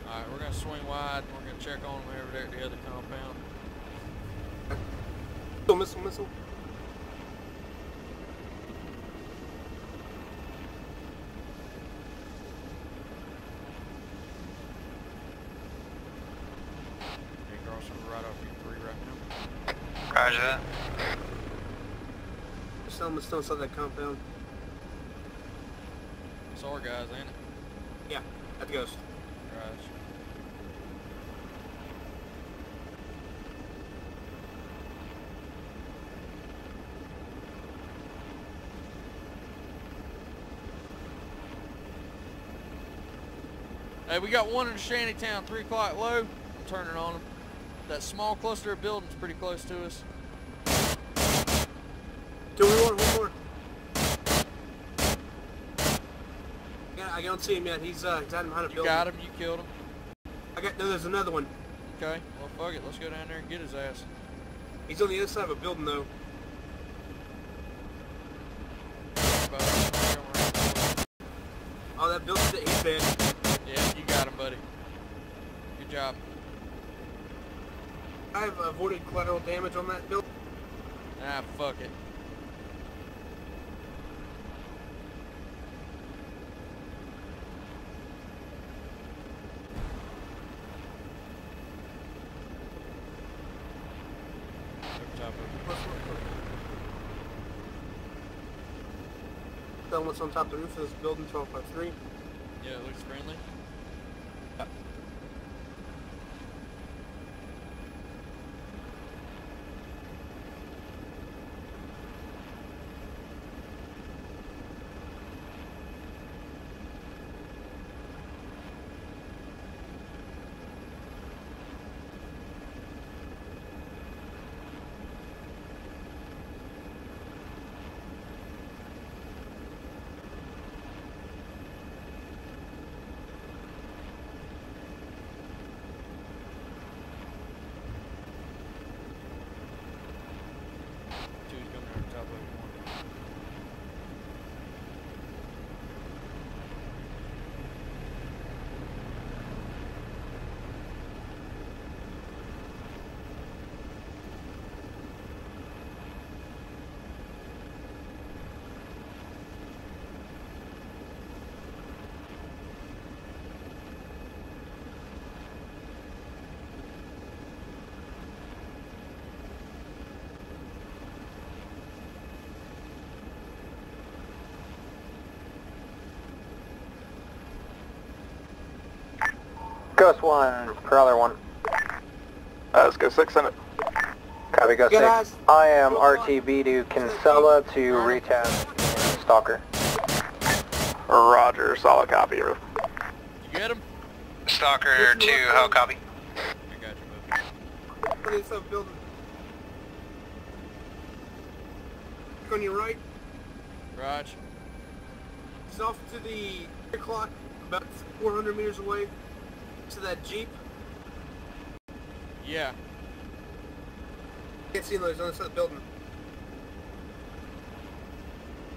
Alright, we're gonna swing wide. and We're gonna check on them over there at the other compound. Missile, missile, missile. They crossing right off your three right now. Roger that. Still, I'm still inside that compound. It's our guys, ain't it? Yeah, that goes. Right. Hey, we got one in Shantytown, 3 o'clock low. I'm turning on them. That small cluster of buildings pretty close to us. Two more, one more. Yeah, I don't see him yet. He's uh, he's hiding behind a building. You got him, you killed him. I got no. There's another one. Okay, well fuck it, let's go down there and get his ass. He's on the other side of a building though. Oh, that building. He's dead. Yeah, you got him, buddy. Good job. I have avoided collateral damage on that building. Ah, fuck it. Up top of it. What's on top of the roof of this building. 1253. Yeah, it looks friendly. Ghost 1, Prowler 1. Uh, let's go 6 in it. Copy, Ghost Good 6. eyes. I am RTB to Kinsella to retest Stalker. Roger, solid copy. You get him? Stalker 2, how copy? I got you, bud. Look this building. Look on your right. Raj. It's off to the clock, about 400 meters away. To that jeep. Yeah. Can't see him. though, He's on the side of the building.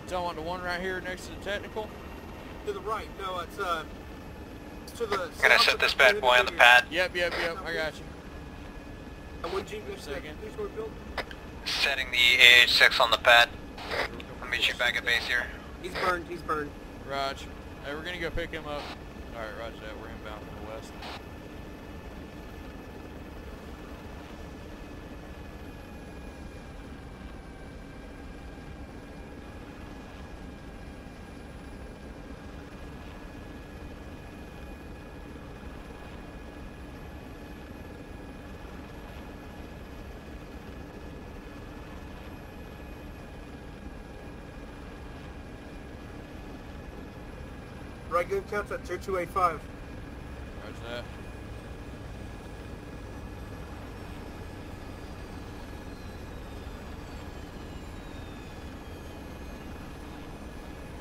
Tell want the one right here next to the technical? To the right. No, it's uh. It's to the. Gonna set of this bad boy on the pad. Yep, yep, yep. I got you. That one jeep next to that Second. police car building. Setting the AH-6 on the pad. I'll meet you back at base here. He's burned. He's burned. Raj. Hey, we're gonna go pick him up. Alright, Raj that. We're inbound from the west. Right gun counts at 2285. Raj that.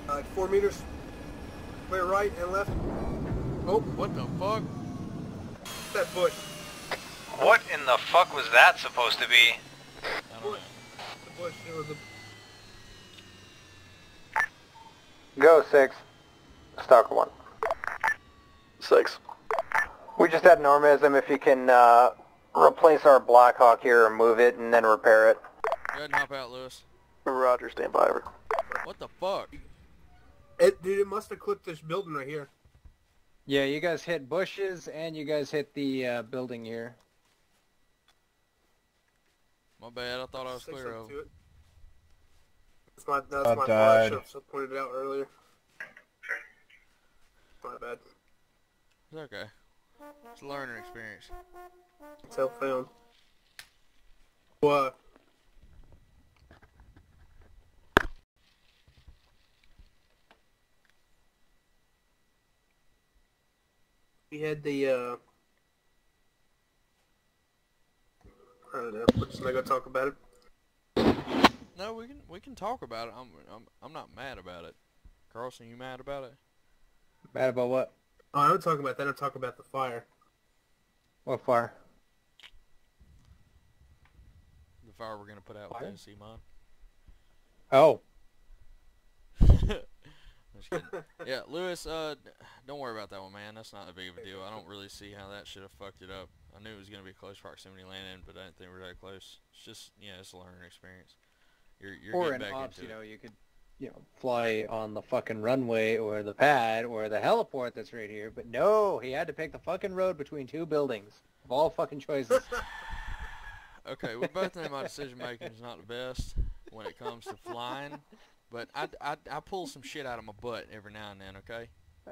Uh, like four meters. Clear right and left. Oh, what the fuck? That bush. What in the fuck was that supposed to be? I don't know. The bush. It was a Go 6, Stalker 1. 6. We just had Normism if you can uh, replace our Blackhawk here or move it and then repair it. Go ahead and hop out, Lewis. Roger, stand by. Over. What the fuck? It, dude, it must have clipped this building right here. Yeah, you guys hit bushes and you guys hit the uh, building here. My bad. I thought I was Six clear up of. to it. That's my, that's I my fault. I died. should have pointed it out earlier. My bad. It's okay. It's a learning experience. Self found. What? We had the, uh... I don't know. We're just not gonna talk about it. No, we can we can talk about it. I'm I'm I'm not mad about it. Carlson, you mad about it? Mad about what? Oh, I'm not talking about that. I'm talking about the fire. What fire? The fire we're gonna put out with Fire? Tennessee Mod. Oh, *laughs* yeah, Lewis, uh, don't worry about that one, man. That's not that big of a deal. I don't really see how that should have fucked it up. I knew it was gonna be close proximity landing, but I didn't think we were that close. It's just, yeah, it's a learning experience. You're you're or getting in back ops, into you it. know, you could, you know, fly on the fucking runway or the pad or the heliport that's right here. But no, he had to pick the fucking road between two buildings of all fucking choices. *laughs* Okay, we both know my decision making is not the best when it comes to flying, but I, I, I pull some shit out of my butt every now and then, okay?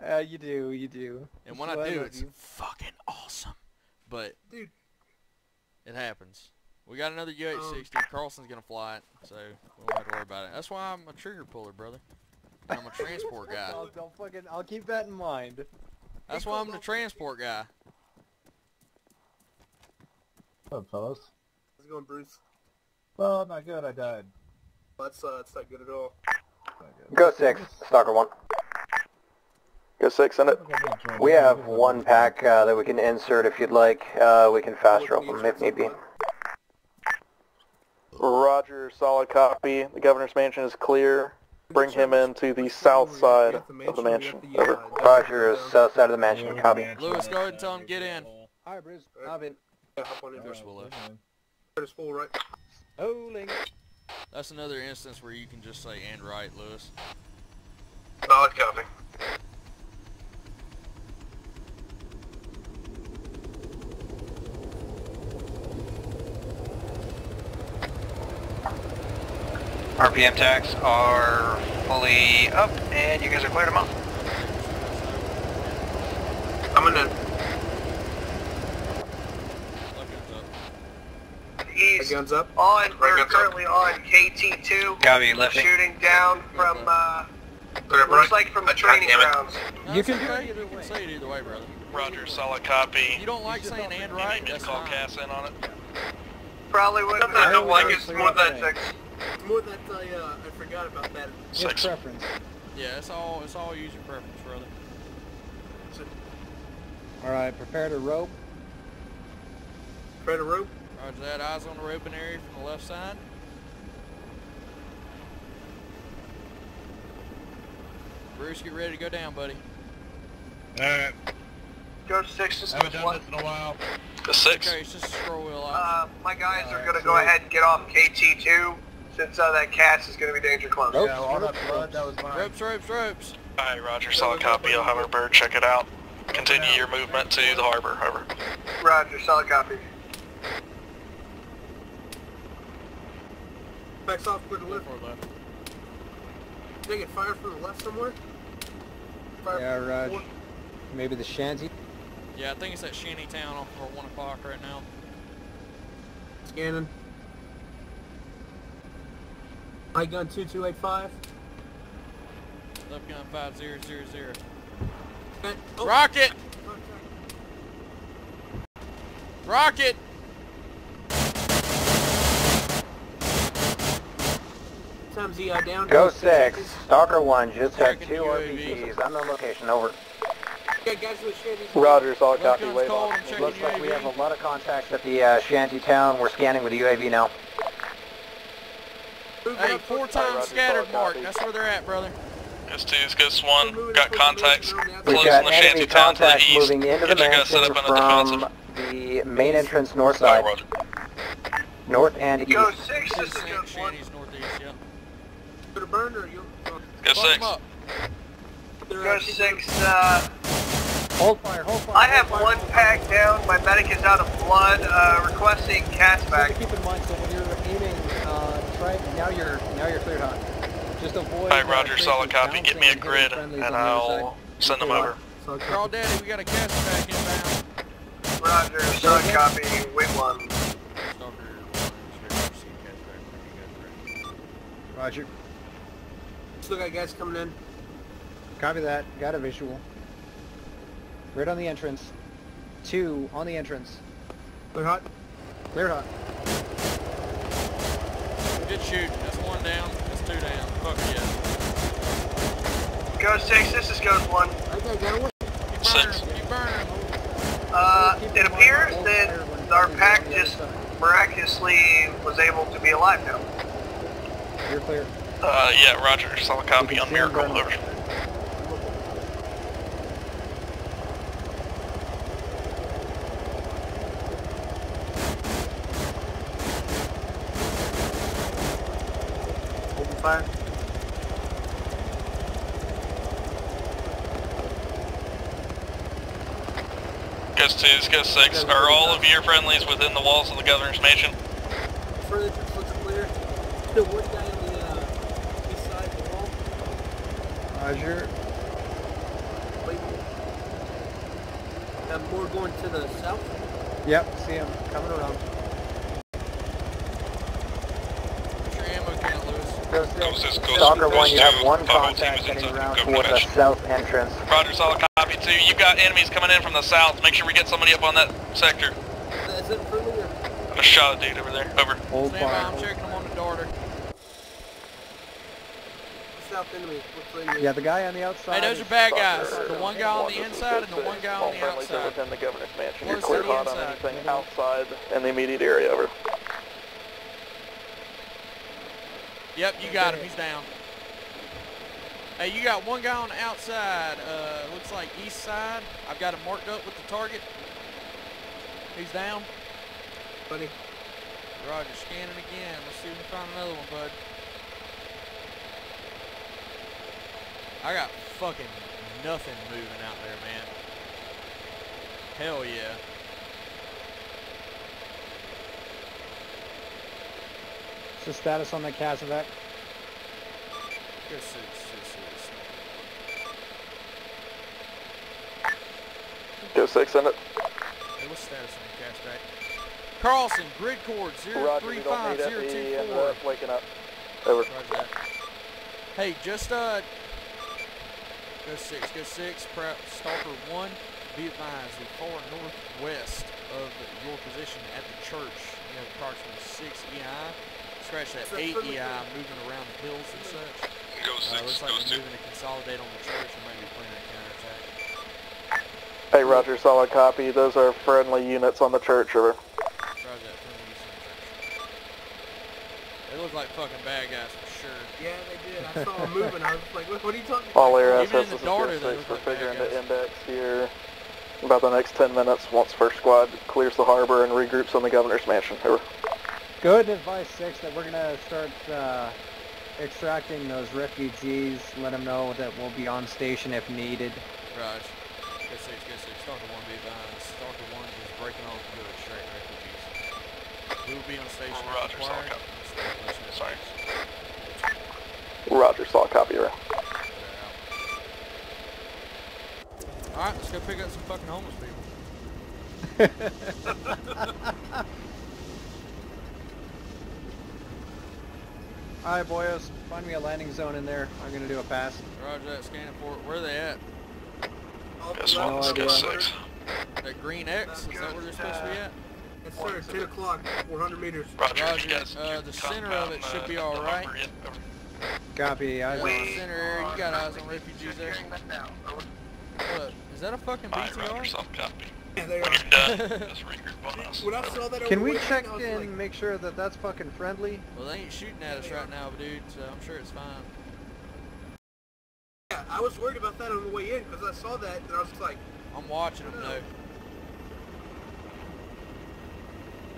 uh, you do, you do. And when That's I do, love it's you. fucking awesome. But Dude. it happens. We got another UH-60. Carlson's gonna fly it, so we won't have to worry about it. That's why I'm a trigger puller, brother. I'm a *laughs* transport guy. I'll, I'll fucking, I'll keep that in mind. That's why I'm the transport guy. What's up, fellas? How's it going, Bruce? Well, not good. I died. That's, uh, that's not good at all. Not good. Go 6, Stalker 1. Go 6 in it. I think I did join We have one pack uh, that we can insert if you'd like. Uh, we can fast rope them if need be. Roger, solid copy. The governor's mansion is clear. Bring him into the south side of the mansion. Over. Roger, south side of the mansion, copy. Lewis, go ahead and tell him get in. Hi, Bruce. Hop in. Yeah, hop on in. Bruce will, uh, Curtis full right. Holding. That's another instance where you can just say and right, Lewis. Solid copy. RPM tags are fully up and you guys are cleared them up. I'm gonna... He's guns up. on, we're currently up. on KT2. Copy, left. Shooting down from, uh, Clear, looks like from uh, the training grounds. You can, say it, you can say it either way, brother. Roger, solid copy. You don't like you saying and right? Just call Cass in on it. Probably wouldn't. I don't like it more than that that More that I, uh, I forgot about that. It's Six. preference. Yeah, it's all it's all user preference, brother. All right, prepare to rope. Prepare to rope. Roger that. Eyes on the roping area from the left side. Bruce, get ready to go down, buddy. Alright, Ghost 6 is haven't done this in a while. The six. Okay, it's just a scroll wheel option. Uh, my guys are gonna go ahead and get off KT2 since uh, that cast is gonna be danger close. Nope. Yeah, all that blood, that was mine. ropes, ropes, ropes. Alright, Roger, solid copy. I'll have our bird check it out. Continue your movement to the harbor, harbor. Roger, solid copy. Backs off to the left. Forward left. They get fire from the left somewhere. Fire Yeah, from Raj. Maybe the shanty. Yeah, I think it's at Shanty Town off for one o'clock right now. Scanning. High gun 2285. Left gun five zero zero zero. Okay. Oh, Rocket! Rocket! Times the uh, down. Go 6, Stalker 1, just had Tracking two UAV. RPGs. Unknown location, over. Okay, guys with shanties. Roger, solid Left copy, wave off. Looks like we have a lot of contacts at the uh, shanty town. We're scanning with the UAV now. Moving Hey, four times scattered mark. That's where they're at, brother. Ghost twos, Ghost one. Got contacts We've close got in the enemy shanty town to the east. moving into the Get your guys set up on from the main entrance north side, Roger. north and east. Ghost 6, this This is is Ghost 1. Shanty's northeast, yep. To the burn you? oh, Ghost Fuck 'em six. up. they're, uh, Ghost 6, uh, Hold fire, hold fire. I have one pack down. My medic is out of blood, uh, requesting CASEVAC. keep in mind, so when you're aiming, try now you're now you're cleared hot. Just avoid. Alright, Roger, solid copy. Get me a grid and on the other I'll side. send them over. Carl Daddy, we got a cast back inbound. Roger, solid copy, wait one. One, straight up, see CASEVAC when you guys are ready. Roger. Still got guys coming in. Copy that. Got a visual. Right on the entrance. Two on the entrance. They're hot. Clear hot. Good shoot. That's one down. That's two down. Fuck yeah. Ghost 6, this is Ghost 1. Okay, got away. Keep Six. him. Keep burning him. Uh, it appears that our pack on the other just miraculously was able to be alive now. You're clear. Uh, yeah, Roger, solid copy on Miracle, burn. over. Fire. Ghost twos, Ghost six. Are all of your friendlies within the walls of the governor's mansion? Further entrance looks clear. Still one guy on the uh, east side of the wall. Roger. Wait. Have more going to the south. Yep. See him coming around. What's your ammo count, Lewis? Go Ghost six. is Ghost- Stalker 1, you have one Our whole team contact is heading around government toward the south entrance. Roger, solid copy two. You've got enemies coming in from the south. Make sure we get somebody up on that sector. Is it friendly or? I shot a dude over there. Over. Hold Stand by. fire. I'm checking him on the darter. South enemy. What's the enemy? Yeah, the guy on the outside. Hey, those are bad guys. The one guy on the inside and the one guy on the friendlies are outside. within the governor's mansion. Close You're clear hot on inside. anything outside in the immediate area, over. Yep, you got him. He's down. Hey, you got one guy on the outside. Uh, looks like east side. I've got him marked up with the target. He's down. Buddy. Roger, scanning again. Let's see if we can find another one, bud. I got fucking nothing moving out there, man. Hell yeah. What's the status on that CASEVAC? Go six, six, six. Go six, send it. Hey, what's the status on the CASEVAC? Carlson, grid cord Roger, we don't need FE and 035024. uh, waking up. Over. Roger that. Hey, just uh, go six, go six, prep stalker one. Be advised, the far northwest of your position at the church, you have approximately six EI. Scratch that eight from EI moving around the hills and such. Go Uh, six, looks like go they're two. moving to consolidate on the church and maybe planning a counterattack. Hey, Roger, solid copy. Those are friendly units on the church. Over. Roger that from the church. They look like fucking bad guys for sure. Yeah, they did. I saw them moving. I was like, what, what are you talking about? All air Even in assets, the this is dark, Gear they 6. We're like figuring the index here about the next 10 minutes once first squad clears the harbor and regroups on the governor's mansion. Over. Good advice, Six, that we're gonna start uh, extracting those refugees. Let them know that we'll be on station if needed. Raj. Go six, go six. Stalker one be advised. Stalker one is breaking off to extract refugees. We will be on station if Roger, solid required. copy. Installation of Sorry. base. Roger, solid copy. Over. Alright, let's go pick up some fucking homeless people. *laughs* *laughs* Alright, boyos, find me a landing zone in there. I'm gonna do a pass. Roger that, scanning for it. Where are they at? Guess No one, idea. guess six. That green X? Is that where they're supposed to be at? Yes, sir. 10 o'clock, 400 meters. Roger, Roger, you uh, the center of it should uh, be alright. harbor, yeah, over. Copy. I Yeah, the center area, you got eyes on refugees there? What up? Is that a fucking Alright, Roger, BTR? copy. Yeah, they are. you're done, just regroup on us. When I saw that Can we the check weekend, I was and like, make sure that that's fucking friendly? Well, they ain't shooting at us right now, dude, so I'm sure it's fine. yeah, I was worried about that on the way in because I saw that and I was just like, I'm watching them though.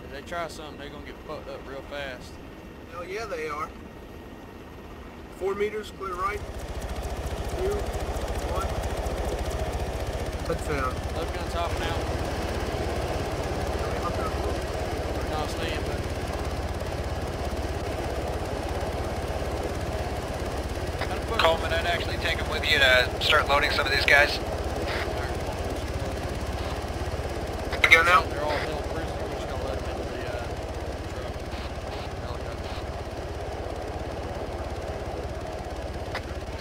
If they try something, they're gonna get fucked up real fast. hell yeah, they are. Four meters, clear right. Two, one. Touchdown. Left gun topping out. Or not staying, but How the Coleman, I'd actually take them with you to start loading some of these guys. We go now? They're all held prisoner. We're just gonna let them into the uh, truck. Helicopter.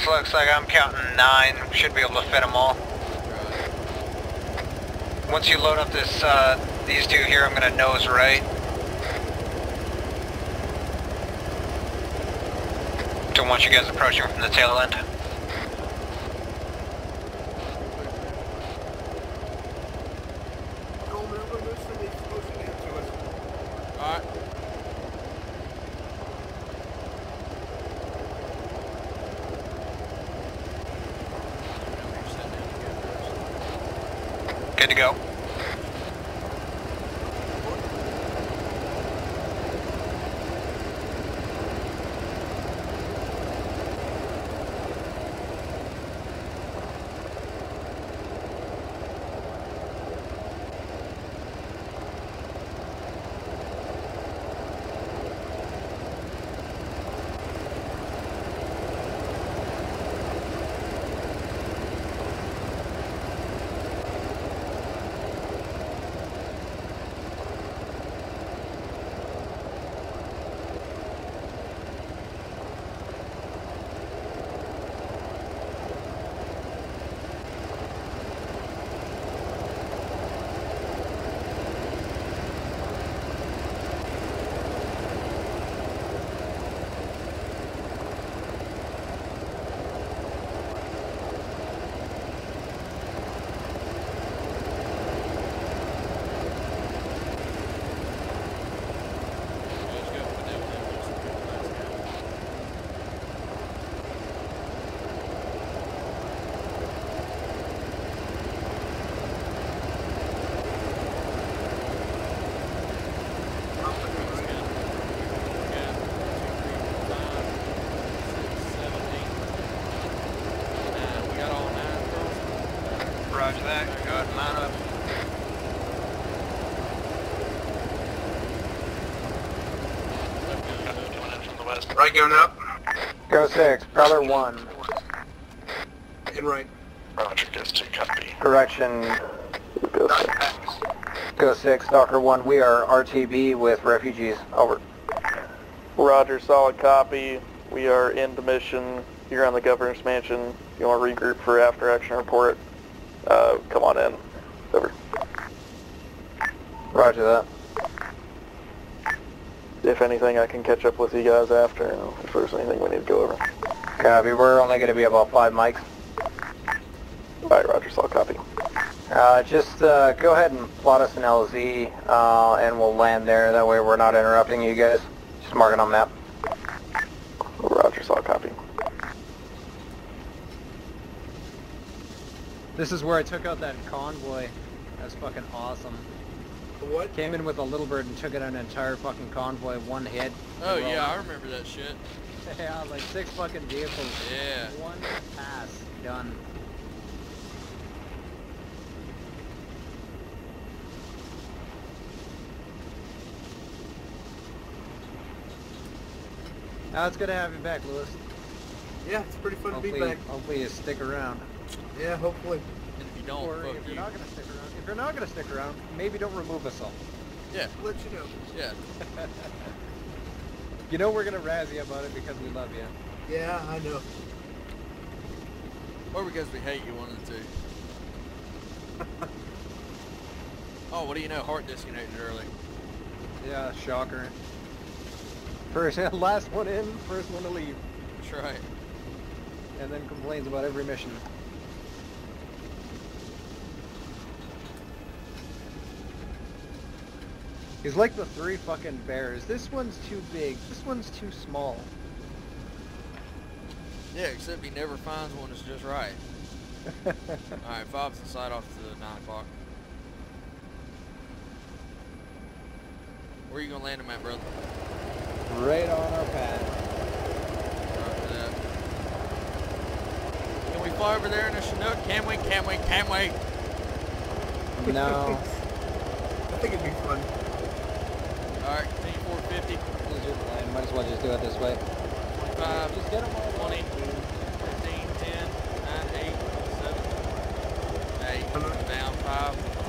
So looks like I'm counting nine. Should be able to fit them all. Once you load up this, uh, these two here, I'm gonna nose right. Don't want you guys approaching from the tail end. Right going up. Go six, Preller one. In right. Roger, guess two, copy. Correction, Go. Go 6, Stalker 1, we are RTB with refugees. Over. Roger, solid copy. We are into mission. You're on the governor's mansion. You want to regroup for after action report? Uh, come on in. Over. Roger that. If anything, I can catch up with you guys after if there's anything we need to go over. Copy, we're only going to be about 5 mics. Alright, Roger, solid copy. Uh, just uh, go ahead and plot us an LZ, uh, and we'll land there. That way we're not interrupting you guys. Just mark it on map. Roger, solid copy. This is where I took out that convoy. That's fucking awesome. What? Came in with a little bird and took out an entire fucking convoy, one hit. Oh yeah, I remember that shit. *laughs* yeah, like six fucking vehicles. Yeah. One pass. Done. Now it's good to have you back, Lewis. Yeah, it's pretty fun to be back. hopefully you stick around. Yeah, hopefully. And if you don't, or fuck if you. you're not gonna stick around, if you're not gonna stick around, maybe don't remove us all. Yeah, Let you know. yeah. *laughs* You know we're gonna razz you about it because we love you. Yeah, I know. Or because we hate you, one of the two. *laughs* oh, what do you know? Heart disconnected early. Yeah, shocker. First, *laughs* last one in, first one to leave, That's right. and then complains about every mission. He's like the three fucking bears. This one's too big. This one's too small. Yeah, except he never finds one that's just right. *laughs* Alright, Bob's inside off to 9 o'clock. Where are you gonna land him at, brother? right on our path. Roger that. Can we fly over there in a Chinook? Can we? Can we? Can we? No. *laughs* I think it'd be fun. Alright, continue 450, Easier to land. Might as well just do it this way. 25, Just get them all. 20, 15, 10, 9, 8, 7, 8, down 5, 4,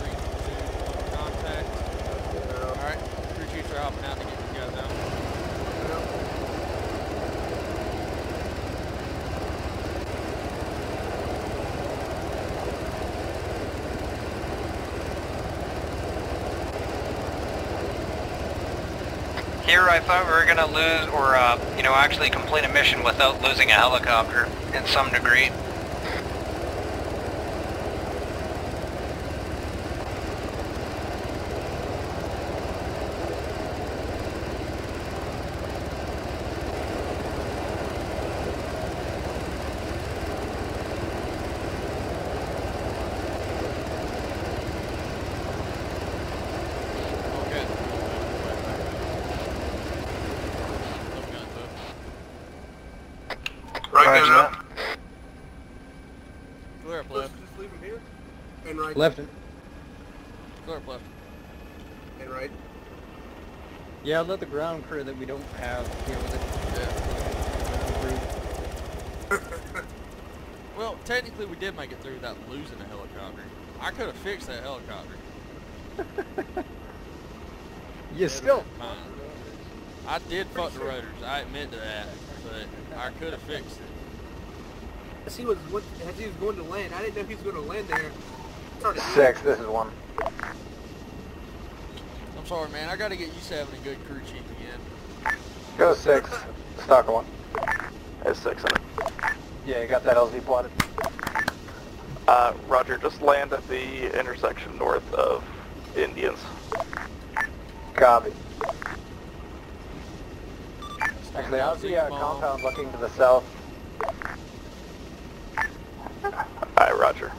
3, 2, 1, contact. Alright, crew chiefs are helping out to get these guys out. Here I thought we were gonna lose, or, uh, you know, actually complete a mission without losing a helicopter in some degree. Okay. No guns up. Right Roger guns up. Clear up Let's left. just leave him here. And right. Left. It. Clear up left. And right. Yeah, I'll let the ground crew that we don't have deal with it. Well, technically we did make it through without losing a helicopter. I could have fixed that helicopter. *laughs* You still. Fine. I did fuck the rotors. I admit to that, but I could have fixed it. As he was what, as he was going to land, I didn't know he was going to land there. 6, this is 1. I'm sorry, man. I got to get used to having a good crew chief again. Go 6, Stalker 1. Has six in it. Yeah, you got that LZ plotted. Uh, Roger, just land at the intersection north of Indians. Copy. Actually, how's the uh, compound looking to the south? Alright, Roger.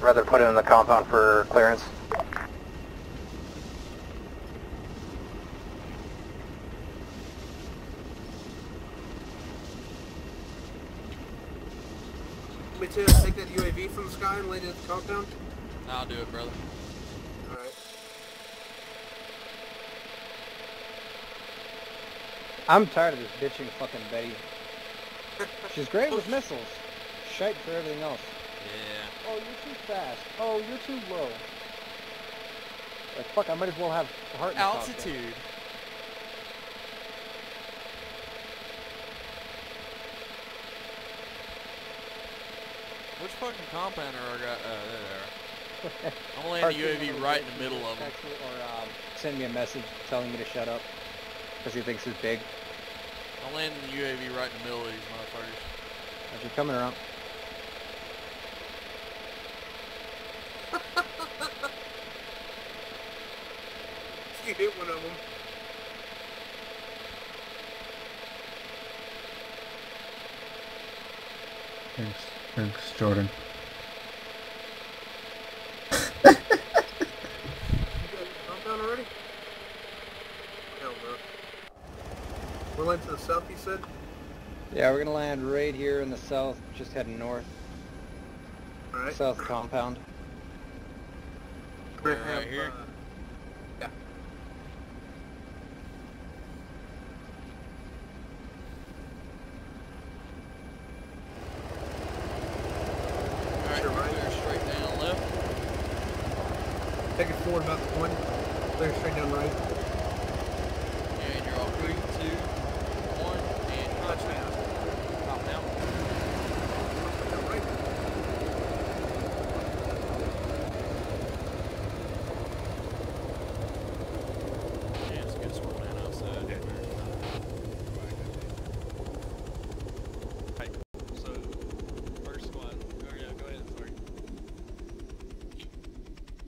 Rather put it in the compound for clearance. Want me to take that UAV from the sky and land it at the compound? I'll do it, brother. Alright. I'm tired of this bitching fucking Betty. *laughs* She's great with missiles. Shite for everything else. Yeah. Oh, you're too fast. Oh, you're too low. Like, fuck, I might as well have heart in the. Altitude. Which fucking compounder I got? Uh, there they are. *laughs* I'm gonna land Park the UAV right in the the middle of them. Or um, send me a message telling me to shut up. Because he thinks he's big. I'm landing the UAV right in the middle of these motherfuckers. As you're coming around. *laughs* You hit one of them. Thanks, thanks, Jordan. *laughs* You got already? Hell no. We're landing to the south, you said? Yeah, we're gonna land right here in the south, just heading north. Alright. South compound. We're Right